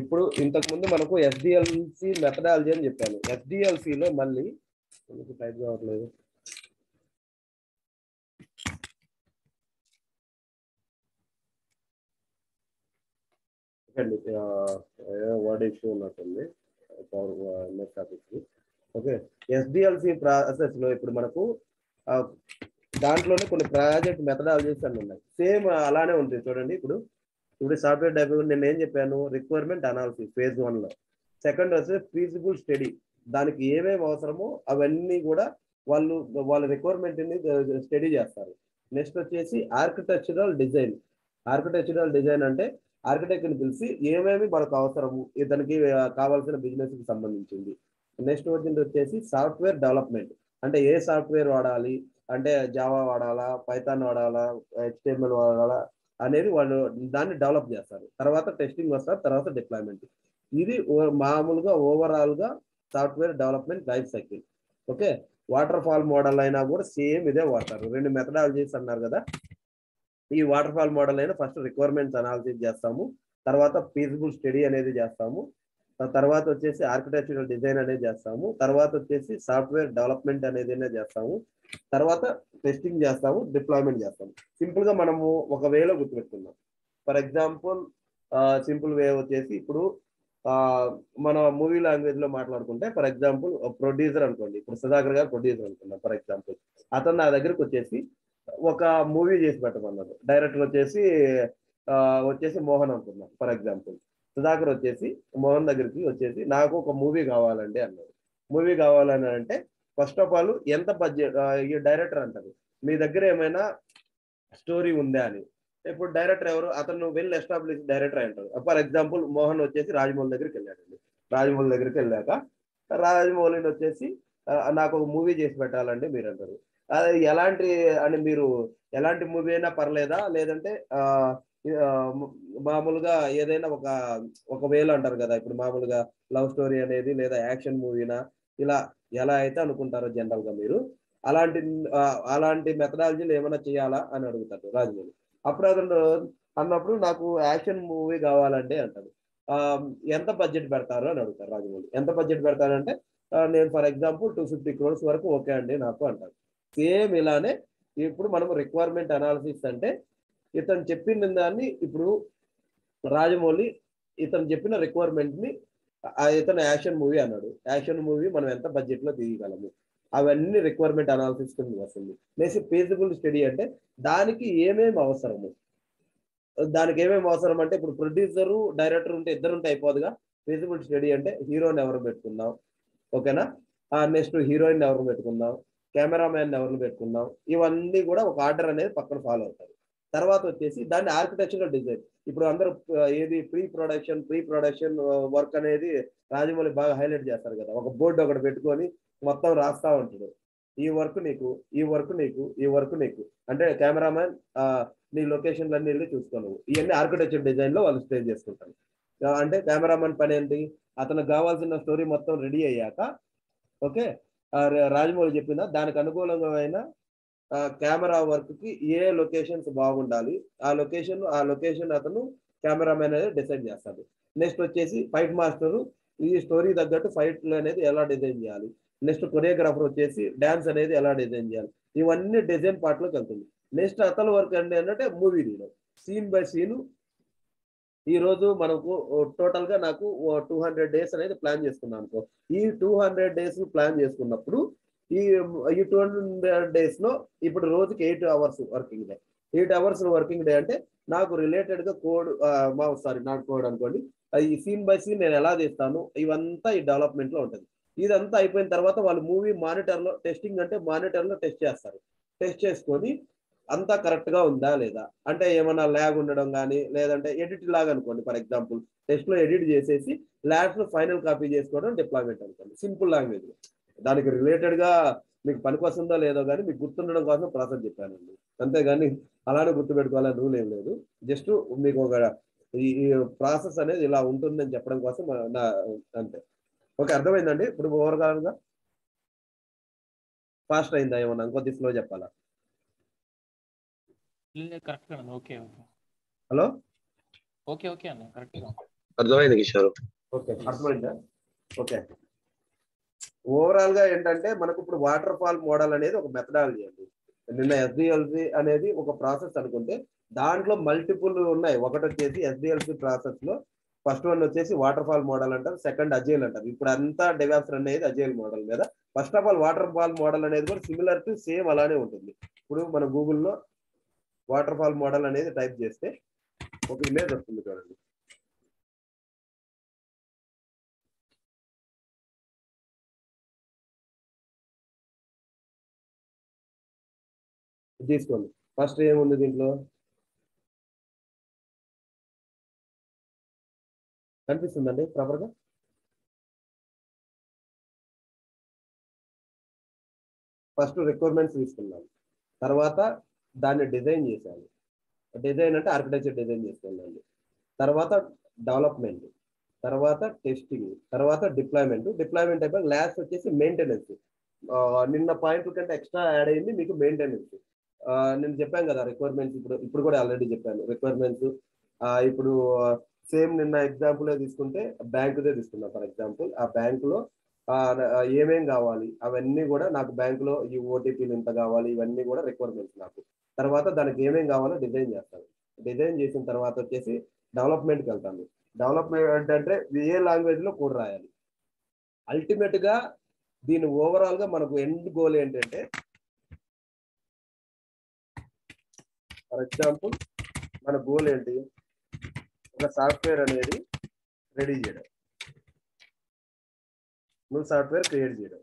ఇప్పుడు ఇంతకు ముందు మనకు ఎస్డిఎల్సి మెథడాలజీ అని చెప్పాను. SDLC లో మళ్ళీ ఎందుకు టైప్ కావట్లేదు? వర్డ్ ఇష్యూ ఉన్నట్టుంది ఎంఎస్ ఆఫీస్కి ఓకే ఎస్డిఎల్సి ప్రాసెస్లో ఇప్పుడు మనకు దాంట్లోనే కొన్ని ప్రాజెక్ట్ మెథడాలజీస్ అన్ని ఉన్నాయి. సేమ్ అలానే ఉంటుంది చూడండి ఇప్పుడు. ఇప్పుడు సాఫ్ట్వేర్ డెవలప్ నేను ఏం చెప్పాను? రిక్వైర్మెంట్ అనాలిసిస్ ఫేజ్ వన్లో. సెకండ్ వచ్చే ఫీజిబుల్ స్టడీ దానికి ఏమేమి అవసరమో అవన్నీ కూడా వాళ్ళు వాళ్ళ రిక్వైర్మెంట్ని స్టడీ చేస్తారు. నెక్స్ట్ వచ్చేసి ఆర్కిటెక్చరల్ డిజైన్ ఆర్కిటెక్చరల్ డిజైన్ అంటే ఆర్కిటెక్ట్ని పిలిచి ఏమేమి మనకు అవసరము? ఇతనికి కావాల్సిన బిజినెస్కి సంబంధించింది. నెక్స్ట్ వచ్చింది వచ్చేసి సాఫ్ట్వేర్ డెవలప్మెంట్ అంటే ఏ సాఫ్ట్వేర్ వాడాలి? అంటే జావా వాడాలా? పైథాన్ వాడాలా? హెచ్టిఎంఎల్ వాడాలా? అనేది వాళ్ళు దాన్ని డెవలప్ చేస్తారు. తర్వాత టెస్టింగ్ వస్తారు తర్వాత డిప్లాయ్మెంట్ ఇది ఓ- మామూలుగా ఓవరాల్గా software development life cycle okay waterfall model అయినా కూడా సేమ్ ఇదే వాడతారు. రెండు మెథడాలజీస్ అన్నారు కదా? ఈ వాటర్ ఫాల్ మోడల్ అయినా ఫస్ట్ రిక్వైర్మెంట్స్ అనాలిసిస్ చేస్తాము. తర్వాత ఫీజిబుల్ స్టడీ అనేది చేస్తాము. తర్వాత వచ్చేసి ఆర్కిటెక్చరల్ డిజైన్ అనేది చేస్తాము. తర్వాత వచ్చేసి సాఫ్ట్వేర్ డెవలప్మెంట్ అనేది చేస్తాము. తర్వాత టెస్టింగ్ చేస్తాము డిప్లాయ్మెంట్ చేస్తాము. సింపుల్గా మనము ఒక వేలో గుర్తుపెట్టుకుందాం ఫర్ ఎగ్జాంపుల్ సింపుల్ వే వచ్చేసి ఇప్పుడు మన మూవీ లాంగ్వేజ్లో మాట్లాడుకుంటే ఫర్ ఎగ్జాంపుల్ ప్రొడ్యూసర్ అనుకోండి. ఇప్పుడు సుధాకర్ గారు ప్రొడ్యూసర్ అనుకున్నాం ఫర్ ఎగ్జాంపుల్ అతను నా దగ్గరకు వచ్చేసి ఒక మూవీ చేసి పెట్టమన్నాడు. డైరెక్టర్ వచ్చేసి వచ్చేసి మోహన్ అనుకున్నాం ఫర్ ఎగ్జాంపుల్ సుధాకర్ వచ్చేసి మోహన్ దగ్గరికి వచ్చేసి నాకు ఒక మూవీ కావాలండి అన్నాడు. మూవీ కావాలని అంటే ఫస్ట్ ఆఫ్ ఆల్ ఎంత బడ్జెట్ ఈ డైరెక్టర్ అంటారు? మీ దగ్గర ఏమైనా స్టోరీ ఉందా అని. ఇప్పుడు డైరెక్టర్ ఎవరు? అతను వెల్ ఎస్టాబ్లిష్ డైరెక్టర్ అంటారు. ఫర్ ఎగ్జాంపుల్ మోహన్ వచ్చేసి రాజమౌళి దగ్గరికి వెళ్ళాడండి. రాజమౌళి దగ్గరికి వెళ్ళాక రాజమౌళిని వచ్చేసి నాకు ఒక మూవీ చేసి పెట్టాలండి మీరు అంటారు అది ఎలాంటి అని మీరు ఎలాంటి మూవీ అయినా పర్లేదా? లేదంటే మామూలుగా ఏదైనా ఒక ఒక వేలు అంటారు కదా ఇప్పుడు మామూలుగా లవ్ స్టోరీ అనేది లేదా యాక్షన్ మూవీనా ఇలా ఎలా అయితే అనుకుంటారో జనరల్గా మీరు. అలాంటి అలాంటి మెథడాలజీలు ఏమైనా చేయాలా అని అడుగుతారు రాజమౌళి. అప్పుడు అతను అన్నప్పుడు నాకు యాక్షన్ మూవీ కావాలండి అంటాడు. ఎంత బడ్జెట్ పెడతారు అని అడుగుతారు రాజమౌళి. ఎంత బడ్జెట్ పెడతారంటే నేను for example two fifty crores వరకు ఓకే అండి నాకు అంటాడు. సేమ్ ఇలానే ఇప్పుడు మనం రిక్వైర్మెంట్ అనాలిసిస్ అంటే ఇతను చెప్పిన దాన్ని ఇప్పుడు రాజమౌళి ఇతను చెప్పిన రిక్వైర్మెంట్ని ఇతను యాక్షన్ మూవీ అన్నాడు. యాక్షన్ మూవీ మనం ఎంత బడ్జెట్లో తీయగలము? అవన్నీ రిక్వైర్మెంట్ అనాలిసిస్ కింద వస్తుంది. నెక్స్ట్ ఫీజిబుల్ స్టడీ అంటే దానికి ఏమేమి అవసరము? దానికి ఏమేమి అవసరం అంటే ఇప్పుడు ప్రొడ్యూసర్ డైరెక్టర్ ఉంటే ఇద్దరు ఉంటే అయిపోదుగా. ఫీజిబుల్ స్టడీ అంటే హీరోని ఎవరు పెట్టుకుందాం? ఓకేనా నెక్స్ట్ హీరోయిన్ ఎవరు పెట్టుకుందాం? కెమెరామ్యాన్ ఎవరిని పెట్టుకుందాం? ఇవన్నీ కూడా ఒక ఆర్డర్ అనేది పక్కన ఫాలో అవుతారు తర్వాత వచ్చేసి దాన్ని ఆర్కిటెక్చరల్ డిజైన్ ఇప్పుడు అందరూ ఏది pre production pre production work అనేది రాజమౌళి బాగా హైలైట్ చేస్తారు కదా. ఒక బోర్డు ఒకటి పెట్టుకొని మొత్తం రాస్తా ఉంటాడు. ఈ వర్క్ నీకు ఈ వర్క్ నీకు ఈ వర్క్ నీకు. అంటే కెమెరామ్యాన్ నీ లొకేషన్లు అన్ని వెళ్ళి చూసుకోను ఇవన్నీ ఆర్కిటెక్చర్ డిజైన్లో వాళ్ళు స్టే చేసుకుంటారు. అంటే కెమెరామెన్ పని ఏంటి? అతనికి కావాల్సిన స్టోరీ మొత్తం రెడీ అయ్యాక ఓకే? రాజమౌళి చెప్పిందా? దానికి అనుకూలమైన కెమెరా వర్క్కి ఏ లొకేషన్స్ బాగుండాలి ఆ లొకేషన్ ఆ లొకేషన్ అతను కెమెరామెన్ అనేది డిసైడ్ చేస్తాడు. నెక్స్ట్ వచ్చేసి ఫైట్ మాస్టర్ ఈ స్టోరీ తగ్గట్టు ఫైట్ అనేది ఎలా డిజైన్ చేయాలి? నెక్స్ట్ కొరియోగ్రాఫర్ వచ్చేసి డాన్స్ అనేది ఎలా డిజైన్ చేయాలి? ఇవన్నీ డిజైన్ పార్ట్లోకి వెళ్తుంది. నెక్స్ట్ అతల వర్క్ అంటే ఏంటంటే మూవీ తీయడం. సీన్ బై సీన్ ఈ రోజు మనకు టోటల్గా నాకు టూ హండ్రెడ్ డేస్ అనేది ప్లాన్ చేసుకున్నాను అనుకో. ఈ టూ హండ్రెడ్ డేస్ ప్లాన్ చేసుకున్నప్పుడు ఈ ఈ టూ హండ్రెడ్ డేస్లో ఇప్పుడు రోజుకి eight hours working day. Eight hours working day అంటే నాకు రిలేటెడ్గా కోడ్ మా సారీ నాట్ కోడ్ అనుకోండి. ఈ సీన్ బై సీన్ నేను ఎలా తీస్తాను ఇవంతా ఈ డెవలప్మెంట్లో ఉంటుంది. ఇదంతా అయిపోయిన తర్వాత వాళ్ళు మూవీ మానిటర్లో టెస్టింగ్ అంటే మానిటర్లో టెస్ట్ చేస్తారు. టెస్ట్ చేసుకొని అంతా కరెక్ట్గా ఉందా లేదా? అంటే ఏమైనా ల్యాగ్ ఉండడం కానీ లేదంటే ఎడిట్ లాగ్ అనుకోండి ఫర్ ఎగ్జాంపుల్. టెస్ట్లో ఎడిట్ చేసేసి ల్యాబ్స్లో ఫైనల్ కాపీ చేసుకోవడం డిప్లాయ్మెంట్ అనుకోండి. Simple language. దానికి రిలేటెడ్గా మీకు పనికి వస్తుందో లేదో కానీ మీకు గుర్తుండడం కోసం ప్రాసెస్ చెప్పానండి. అంతేగాని అలానే గుర్తుపెట్టుకోవాలని రూల్ ఏం లేదు. జస్ట్ మీకు ఒక ఈ ప్రాసెస్ అనేది ఇలా ఉంటుందని చెప్పడం కోసం నా అంతే. ఓకే అర్థమైందండి? ఇప్పుడు ఓవరాల్గా ఫాస్ట్ అయిందా ఏమన్నా? ఇంకొద్ది స్లో చెప్పాలా? కరెక్ట్ అన్న. Okay okay. Hello? Okay okay అన్న. కరెక్ట్ అర్థమైంది కిషోర్. ఓకే అర్థమైందా? ఓకే. ఓవరాల్గా ఏంటంటే మనకు ఇప్పుడు వాటర్ ఫాల్ మోడల్ అనేది ఒక మెథడాలజీ అండి. నిన్న ఎస్డిఎల్సి అనేది ఒక ప్రాసెస్ అనుకుంటే దాంట్లో మల్టిపుల్ ఉన్నాయి. ఒకటి వచ్చేసి ఎస్డిఎల్సి ప్రాసెస్లో ఫస్ట్ వన్ వచ్చేసి వాటర్ ఫాల్ మోడల్ అంటారు సెకండ్ అజైల్ అంటారు. ఇప్పుడు అంతా డెవాప్స్ అనేది అజైల్ మోడల్ మీద first of all waterfall model అనేది కూడా సిమిలర్ టు సేమ్ అలానే ఉంటుంది. ఇప్పుడు మన గూగుల్లో వాటర్ ఫాల్ మోడల్ అనేది టైప్ చేస్తే ఒక ఇమేజ్ వస్తుంది చూడండి. తీసుకోండి. ఫస్ట్ ఏముంది దీంట్లో? కనిపిస్తుందండి ప్రాపర్గా? ఫస్ట్ రిక్వైర్మెంట్స్ తీసుకున్నాను తర్వాత దాన్ని డిజైన్ చేశాను. డిజైన్ అంటే ఆర్కిటెక్చర్ డిజైన్ చేసుకున్నాను తర్వాత డెవలప్మెంట్ తర్వాత టెస్టింగ్ తర్వాత డిప్లాయ్మెంట్ డిప్లాయ్మెంట్ అయిపోయి లాస్ట్ వచ్చేసి మెయింటెనెన్స్ నిన్న పాయింట్ కంటే ఎక్స్ట్రా యాడ్ అయింది మీకు మెయింటెనెన్స్ నేను చెప్పాను కదా రిక్వైర్మెంట్స్ ఇప్పుడు ఇప్పుడు కూడా ఆల్రెడీ చెప్పాను. రిక్వైర్మెంట్స్ ఇప్పుడు సేమ్ నిన్న ఎగ్జాంపుల్ తీసుకుంటే బ్యాంకుదే తీసుకున్నా ఫర్ ఎగ్జాంపుల్ ఆ బ్యాంకులో ఏమేం కావాలి అవన్నీ కూడా నాకు బ్యాంకులో ఈ ఓటీపీలు ఇంత కావాలి ఇవన్నీ కూడా రిక్వైర్మెంట్స్ నాకు. తర్వాత దానికి ఏమేం కావాలో డిజైన్ చేస్తాను. డిజైన్ చేసిన తర్వాత వచ్చేసి డెవలప్మెంట్కి వెళ్తాను. డెవలప్మెంట్ అంటే ఏ లాంగ్వేజ్లో కూడా కోడ్ రాయాలి. అల్టిమేట్గా దీని ఓవరాల్గా మనకు ఎండ్ గోల్ ఏంటంటే ఫర్ ఎగ్జాంపుల్ మన గోల్ ఏంటి? ఒక సాఫ్ట్వేర్ అనేది రెడీ చేయడం. నువ్వు సాఫ్ట్వేర్ క్రియేట్ చేయడం.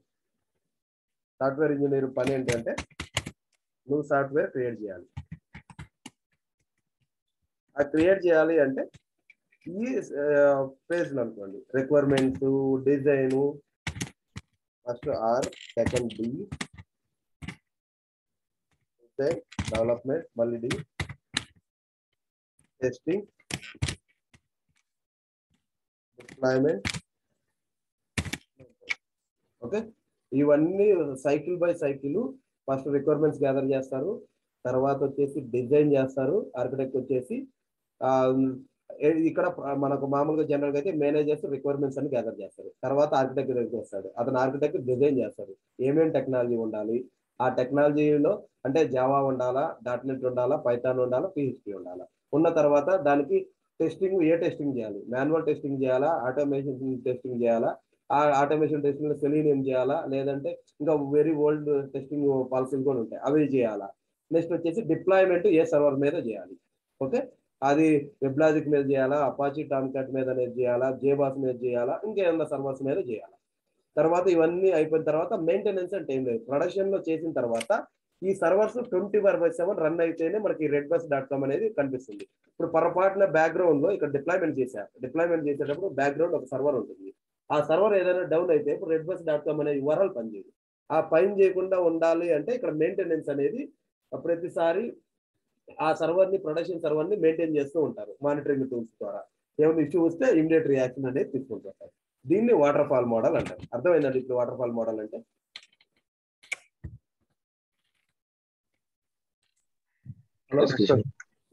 సాఫ్ట్వేర్ ఇంజనీర్ పని ఏంటంటే నువ్వు సాఫ్ట్వేర్ క్రియేట్ చేయాలి. ఆ క్రియేట్ చేయాలి అంటే ఈ పేజ్లు అనుకోండి. Requirements design first R second B design development మళ్ళీ డి టెస్టింగ్ డిప్లాయ్మెంట్ ఓకే ఇవన్నీ cycle by cycle first requirements gather చేస్తారు. తర్వాత వచ్చేసి డిజైన్ చేస్తారు. ఆర్కిటెక్ట్ వచ్చేసి ఇక్కడ మనకు మామూలుగా జనరల్గా అయితే మేనేజర్స్ రిక్వైర్మెంట్స్ అని గ్యాదర్ చేస్తారు. తర్వాత ఆర్కిటెక్ట్ దగ్గరికి వస్తాడు. అతను ఆర్కిటెక్ట్ డిజైన్ చేస్తాడు. ఏమేమి టెక్నాలజీ ఉండాలి? ఆ టెక్నాలజీలో అంటే జావా ఉండాలా డాట్ నెట్ ఉండాలా పైథాన్ ఉండాలా పిహెచ్పి ఉండాలా. ఉన్న తర్వాత దానికి టెస్టింగ్ ఏ టెస్టింగ్ చేయాలి? మాన్యువల్ టెస్టింగ్ చేయాలా? ఆటోమేషన్ టెస్టింగ్ చేయాలా? ఆ ఆటోమేషన్ టెస్టింగ్లో సెలీనియం చేయాలా? లేదంటే ఇంకా వెరీ ఓల్డ్ టెస్టింగ్ పాలసీలు కూడా ఉంటాయి. అవి చేయాలా? నెక్స్ట్ వచ్చేసి డిప్లాయ్మెంట్ ఏ సర్వర్ మీద చేయాలి. ఓకే అది వెబ్లాజిక్ మీద చేయాలా? అపాచీ టామ్కాట్ మీద అనేది చేయాలా? జేబాస్ మీద చేయాలా? ఇంకేమన్నా సర్వర్స్ మీద చేయాలా? తర్వాత ఇవన్నీ అయిపోయిన తర్వాత మెయింటెనెన్స్ అంటే ఏం లేదు. ప్రొడక్షన్లో చేసిన తర్వాత ఈ servers twenty four by seven run అయితేనే మనకి రెడ్ బస్ డాట్ కామ్ అనేది కనిపిస్తుంది. ఇప్పుడు పొరపాటున బ్యాక్గ్రౌండ్లో ఇక్కడ డిప్లాయ్మెంట్ చేశారు డిప్లాయ్మెంట్ చేసేటప్పుడు బ్యాక్గ్రౌండ్ ఒక సర్వర్ ఉంటుంది. ఆ సర్వర్ ఏదైనా డౌన్ అయితే ఇప్పుడు రెడ్ బస్ డాట్ కామ్ అనే యువరాలు పనిచేయదు. ఆ పని చేయకుండా ఉండాలి అంటే ఇక్కడ మెయింటెనెన్స్ అనేది ప్రతిసారి ఆ సర్వర్ని ప్రొడక్షన్ సర్వర్ని మెయింటైన్ చేస్తూ ఉంటారు మానిటరింగ్ టూల్స్ ద్వారా. ఏమైనా ఇష్యూ వస్తే ఇమీడియట్ రియాక్షన్ అనేది తీసుకుంటుంటారు దీన్ని వాటర్ ఫాల్ మోడల్ అంటారు. అర్థమైందండి ఇప్పుడు వాటర్ ఫాల్ మోడల్ అంటే? హలో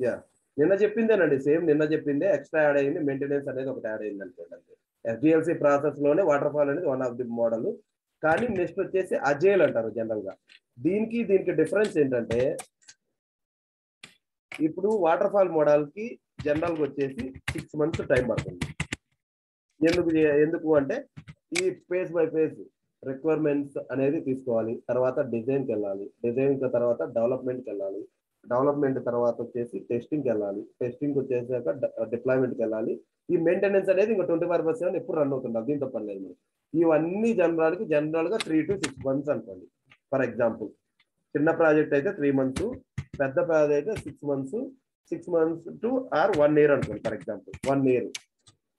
యా నిన్న చెప్పిందేనండి సేమ్ నిన్న చెప్పిందే. ఎక్స్ట్రా యాడ్ అయింది మెయింటెనెన్స్ అనేది ఒకటి యాడ్ అయింది అనుకోండి ఎస్డిఎల్సి ప్రాసెస్లోనే వాటర్ ఫాల్ అనేది వన్ ఆఫ్ ది మోడల్ కానీ నెక్స్ట్ వచ్చేసి అజేల్ అంటారు జనరల్గా దీనికి దీనికి డిఫరెన్స్ ఏంటంటే ఇప్పుడు వాటర్ ఫాల్ మోడల్కి జనరల్గా వచ్చేసి సిక్స్ మంత్స్ టైం పడుతుంది. ఎందుకు ఎందుకు అంటే ఈ పేజ్ బై పేజ్ రిక్వైర్మెంట్స్ అనేది తీసుకోవాలి తర్వాత డిజైన్కి వెళ్ళాలి డిజైన్ తర్వాత డెవలప్మెంట్కి వెళ్ళాలి డెవలప్మెంట్ తర్వాత వచ్చేసి టెస్టింగ్కి వెళ్ళాలి. టెస్టింగ్ వచ్చేసాక డిప్లాయ్మెంట్కి వెళ్ళాలి. ఈ మెయింటెనెన్స్ అనేది ఇంకా ట్వంటీ ఫైవ్ పర్ సెవెన్ ఎప్పుడు రన్ అవుతుంది దీంతో పని లేదు ఇవన్నీ జనరల్కి జనరల్గా త్రీ టు సిక్స్ మంత్స్ అనుకోండి. ఫర్ ఎగ్జాంపుల్ చిన్న ప్రాజెక్ట్ అయితే త్రీ మంత్స్ పెద్ద ప్రాజెక్ట్ అయితే six months six months to or one year అనుకోండి ఫర్ ఎగ్జాంపుల్ వన్ ఇయర్.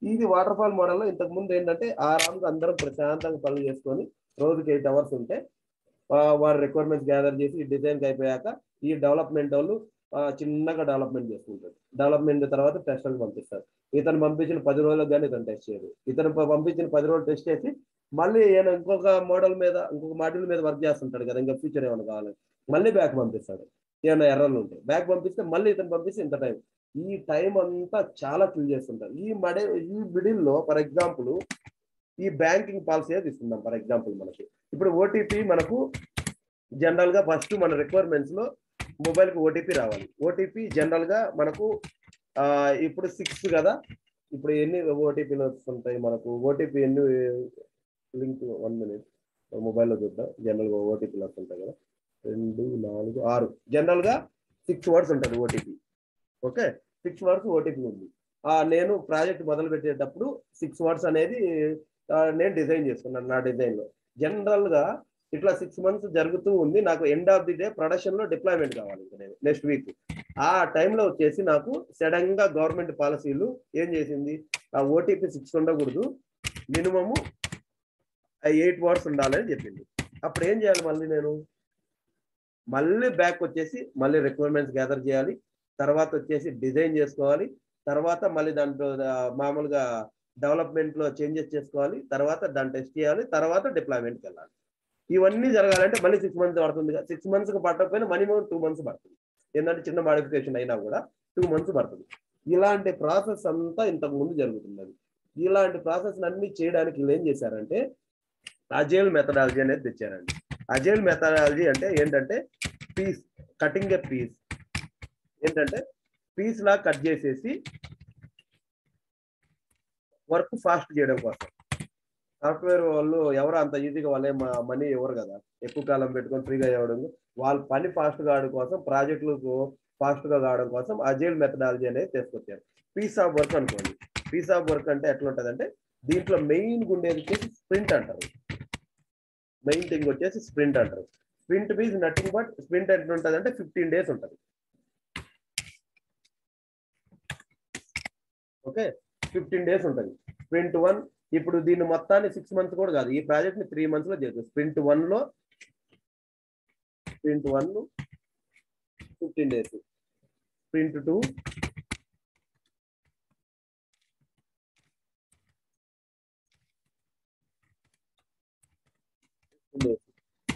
ఇది వాటర్ ఫాల్ మోడల్లో ఇంతకు ముందు ఏంటంటే ఆరాంగా అందరం ప్రశాంతంగా పనులు చేసుకొని రోజుకి ఎయిట్ అవర్స్ ఉంటే వారి రిక్వైర్మెంట్స్ గ్యాదర్ చేసి డిజైన్కి అయిపోయాక ఈ డెవలప్మెంట్ వాళ్ళు చిన్నగా డెవలప్మెంట్ చేసుకుంటారు. డెవలప్మెంట్ తర్వాత టెస్ట్లకు పంపిస్తారు. ఇతను పంపించిన పది రోజులకు కానీ ఇతను టెస్ట్ చేయరు ఇతను పంపించిన పది రోజులు టెస్ట్ చేసి మళ్ళీ ఈయన ఇంకొక మోడల్ మీద ఇంకొక మాడ్యూల్ మీద వర్క్ చేస్తుంటాడు కదా ఇంకా ఫ్యూచర్ ఏమైనా కావాలి మళ్ళీ బ్యాక్ పంపిస్తాడు. ఏమైనా ఎర్రలు ఉంటాయి బ్యాక్ పంపిస్తే మళ్ళీ ఇతను పంపిస్తే ఇంత టైం ఈ టైం అంతా చాలా ఫిల్ చేస్తుంటారు. ఈ మడే ఈ మిడిల్లో ఫర్ ఎగ్జాంపుల్ ఈ బ్యాంకింగ్ పాలసీ తీసుకుందాం ఫర్ ఎగ్జాంపుల్ మనకి. ఇప్పుడు ఓటీపీ మనకు జనరల్గా ఫస్ట్ మన రిక్వైర్మెంట్స్ మొబైల్కి మొబైల్ ఓటీపీ రావాలి. ఓటీపీ జనరల్గా మనకు ఇప్పుడు సిక్స్ కదా ఇప్పుడు ఎన్ని ఓటీపీలు వస్తుంటాయి మనకు? ఓటీపీ ఎన్ని లింక్ వన్ మినిట్ మొబైల్లో చూద్దాం. జనరల్గా ఓటీపీలు వస్తుంటాయి కదా. రెండు నాలుగు ఆరు. జనరల్గా సిక్స్ వర్డ్స్ ఉంటుంది OTP okay? Six words OTP ఉంది. నేను ప్రాజెక్ట్ మొదలు పెట్టేటప్పుడు సిక్స్ వర్డ్స్ అనేది నేను డిజైన్ చేసుకున్నాను నా డిజైన్లో. జనరల్గా ఇట్లా సిక్స్ మంత్స్ జరుగుతూ ఉంది. నాకు ఎండ్ ఆఫ్ ది డే ప్రొడక్షన్లో డిప్లాయ్మెంట్ కావాలి ఇంకా నేను నెక్స్ట్ వీక్ ఆ టైంలో వచ్చేసి నాకు సడన్గా గవర్నమెంట్ పాలసీలు ఏం చేసింది? ఆ ఓటీపీ సిక్స్ ఉండకూడదు. మినిమము ఎయిట్ వర్డ్స్ ఉండాలని చెప్పింది. అప్పుడు ఏం చేయాలి మళ్ళీ నేను? మళ్ళీ బ్యాక్ వచ్చేసి మళ్ళీ రిక్వైర్మెంట్స్ గ్యాదర్ చేయాలి. తర్వాత వచ్చేసి డిజైన్ చేసుకోవాలి. తర్వాత మళ్ళీ దాంట్లో మామూలుగా డెవలప్మెంట్లో చేంజెస్ చేసుకోవాలి. తర్వాత దాన్ని టెస్ట్ చేయాలి. తర్వాత డిప్లాయ్మెంట్కి వెళ్ళాలి. ఇవన్నీ జరగాలంటే మళ్ళీ సిక్స్ మంత్స్ పడుతుంది సిక్స్ మంత్స్కి పట్టకపోయినా మినిమం టూ మంత్స్ పడుతుంది. ఏంటంటే చిన్న మాడిఫికేషన్ అయినా కూడా టూ మంత్స్ పడుతుంది. ఇలాంటి ప్రాసెస్ అంతా ఇంతకు ముందు జరుగుతున్నది. ఇలాంటి ప్రాసెస్ అన్ని చేయడానికి వీళ్ళు ఏం చేశారంటే అజైల్ మెథడాలజీ అనేది తెచ్చారండి. అజైల్ మెథడాలజీ అంటే ఏంటంటే పీస్ కటింగ్ ఎ పీస్ ఏంటంటే పీస్ లా కట్ చేసేసి వర్క్ ఫాస్ట్ చేయడం కోసం. సాఫ్ట్వేర్ వాళ్ళు ఎవరు అంత ఈజీగా వాళ్ళే మనీ ఇవ్వరు కదా. ఎక్కువ కాలం పెట్టుకొని ఫ్రీగా ఇవ్వడం. వాళ్ళ పని ఫాస్ట్ కావడం కోసం ప్రాజెక్టులకు ఫాస్ట్గా కావడం కోసం అజైల్ మెథడాలజీ అనేది తీసుకొచ్చారు. పీస్ ఆఫ్ వర్క్ అనుకోండి. పీస్ ఆఫ్ వర్క్ అంటే ఎట్లా ఉంటుంది అంటే దీంట్లో మెయిన్ ఉండేది వచ్చేసి స్ప్రింట్ అంటారు. మెయిన్ థింగ్ వచ్చేసి స్ప్రింట్ అంటారు. Sprint means nothing but sprint ఎట్లా ఉంటుంది అంటే ఫిఫ్టీన్ డేస్ ఉంటుంది. ఓకే ఫిఫ్టీన్ డేస్ ఉంటుంది. స్ప్రింట్ వన్ ఇప్పుడు దీన్ని మొత్తాన్ని సిక్స్ మంత్స్ కూడా కాదు. ఈ ప్రాజెక్ట్ని త్రీ మంత్స్లో చేస్తుంది స్ప్రింట్ వన్లో sprint one fifteen days sprint two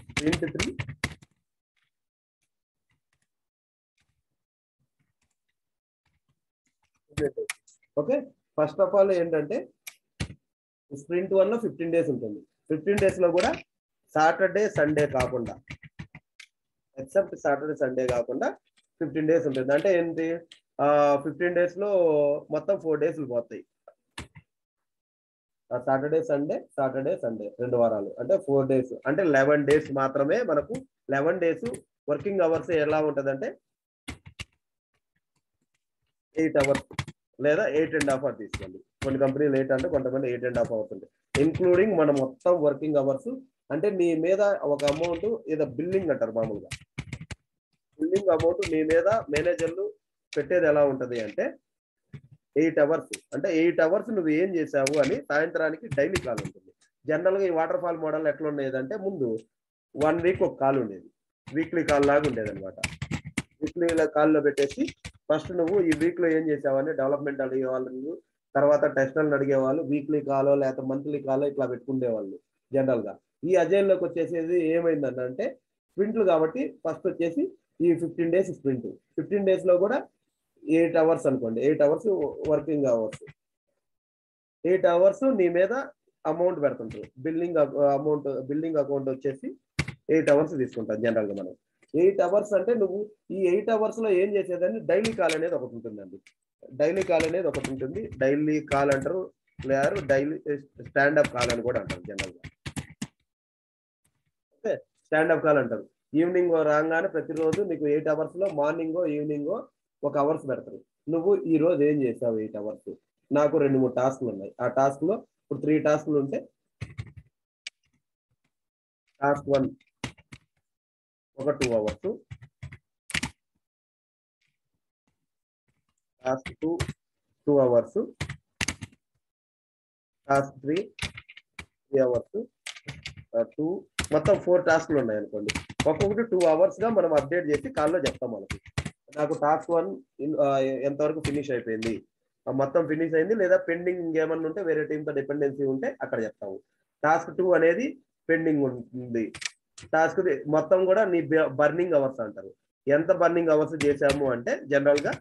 sprint three okay first of all ఏంటంటే స్ప్రింట్ వన్లో ఫిఫ్టీన్ డేస్ ఉంటుంది. ఫిఫ్టీన్ డేస్లో కూడా సాటర్డే సండే కాకుండా ఎక్సెప్ట్ సాటర్డే సండే కాకుండా ఫిఫ్టీన్ డేస్ ఉంటుంది. అంటే ఏంటి? ఫిఫ్టీన్ డేస్లో మొత్తం ఫోర్ డేస్ పోతాయి. సాటర్డే సండే సాటర్డే సండే రెండు వారాలు. అంటే ఫోర్ డేస్. అంటే లెవెన్ డేస్ మాత్రమే మనకు లెవెన్ డేస్ వర్కింగ్ అవర్స్ ఎలా ఉంటుందంటే ఎయిట్ అవర్స్ లేదా ఎయిట్ అండ్ హాఫ్ అవర్ తీసుకోండి. కొన్ని కంపెనీలు ఎయిట్ అంటే కొంతమంది ఎయిట్ అండ్ హాఫ్ అవుతుంది ఇంక్లూడింగ్ మన మొత్తం వర్కింగ్ అవర్స్ అంటే నీ మీద ఒక అమౌంట్ ఏదో బిల్లింగ్ అంటారు మామూలుగా. బిల్లింగ్ అమౌంట్ నీ మీద మేనేజర్లు పెట్టేది ఎలా ఉంటుంది అంటే ఎయిట్ అవర్స్ అంటే ఎయిట్ అవర్స్ నువ్వు ఏం చేసావు అని సాయంత్రానికి డైలీ కాల్ ఉంటుంది. జనరల్గా ఈ వాటర్ ఫాల్ మోడల్ ఎట్లా ఉండేది అంటే ముందు వన్ వీక్ ఒక కాల్ ఉండేది. వీక్లీ కాల్ లాగా ఉండేది అనమాట వీక్లీ కాల్లో పెట్టేసి ఫస్ట్ నువ్వు ఈ వీక్లో ఏం చేసావని డెవలప్మెంట్ అడిగే వాళ్ళు తర్వాత టెస్టర్లు అడిగేవాళ్ళు వీక్లీ కాలో లేకపోతే మంత్లీ కాలో ఇట్లా పెట్టుకునేవాళ్ళు జనరల్గా ఈ అజైల్లోకి వచ్చేసేది ఏమైందని అంటే స్ప్రింట్లు కాబట్టి ఫస్ట్ వచ్చేసి ఈ ఫిఫ్టీన్ డేస్ స్ప్రింట్ ఫిఫ్టీన్ డేస్లో కూడా ఎయిట్ అవర్స్ అనుకోండి. Eight hours working hours eight hours నీ మీద అమౌంట్ పెడుతుంటారు. బిల్లింగ్ అమౌంట్ బిల్లింగ్ అకౌంట్ వచ్చేసి ఎయిట్ అవర్స్ తీసుకుంటాం జనరల్గా మనం. ఎయిట్ అవర్స్ అంటే నువ్వు ఈ ఎయిట్ అవర్స్లో ఏం చేసేదని డైలీ కాల్ అనేది ఒకటి ఉంటుందండి. డైలీ కాల్ అనేది ఒకటి ఉంటుంది. డైలీ కాల్ అంటారు. లేరు డైలీ స్టాండప్ కాల్ అని కూడా అంటారు జనరల్గా. ఓకే? స్టాండప్ కాల్ అంటారు. ఈవినింగ్ రాగానే ప్రతిరోజు నీకు ఎయిట్ అవర్స్లో మార్నింగ్ ఈవినింగ్ ఒక అవర్స్ పెడతారు. నువ్వు ఈ రోజు ఏం చేసావు ఎయిట్ అవర్స్? నాకు రెండు మూడు టాస్క్లు ఉన్నాయి. ఆ టాస్క్లో ఇప్పుడు త్రీ టాస్క్లు ఉంటే టాస్క్ వన్ ఒక two hours task two two hours task three three hours two మొత్తం ఫోర్ టాస్క్లు ఉన్నాయి అనుకోండి. ఒక్కొక్కటి టూ అవర్స్గా మనం అప్డేట్ చేసి కాల్లో చెప్తాం మనకి నాకు టాస్క్ వన్ ఎంతవరకు ఫినిష్ అయిపోయింది? మొత్తం ఫినిష్ అయింది లేదా పెండింగ్ ఇంకేమన్నా ఉంటే వేరే టీంతో డిపెండెన్సీ ఉంటే అక్కడ చెప్తాము. టాస్క్ టూ అనేది పెండింగ్ ఉంటుంది టాస్క్ మొత్తం కూడా నీ బర్నింగ్ అవర్స్ అంటారు. ఎంత బర్నింగ్ అవర్స్ చేసాము అంటే జనరల్గా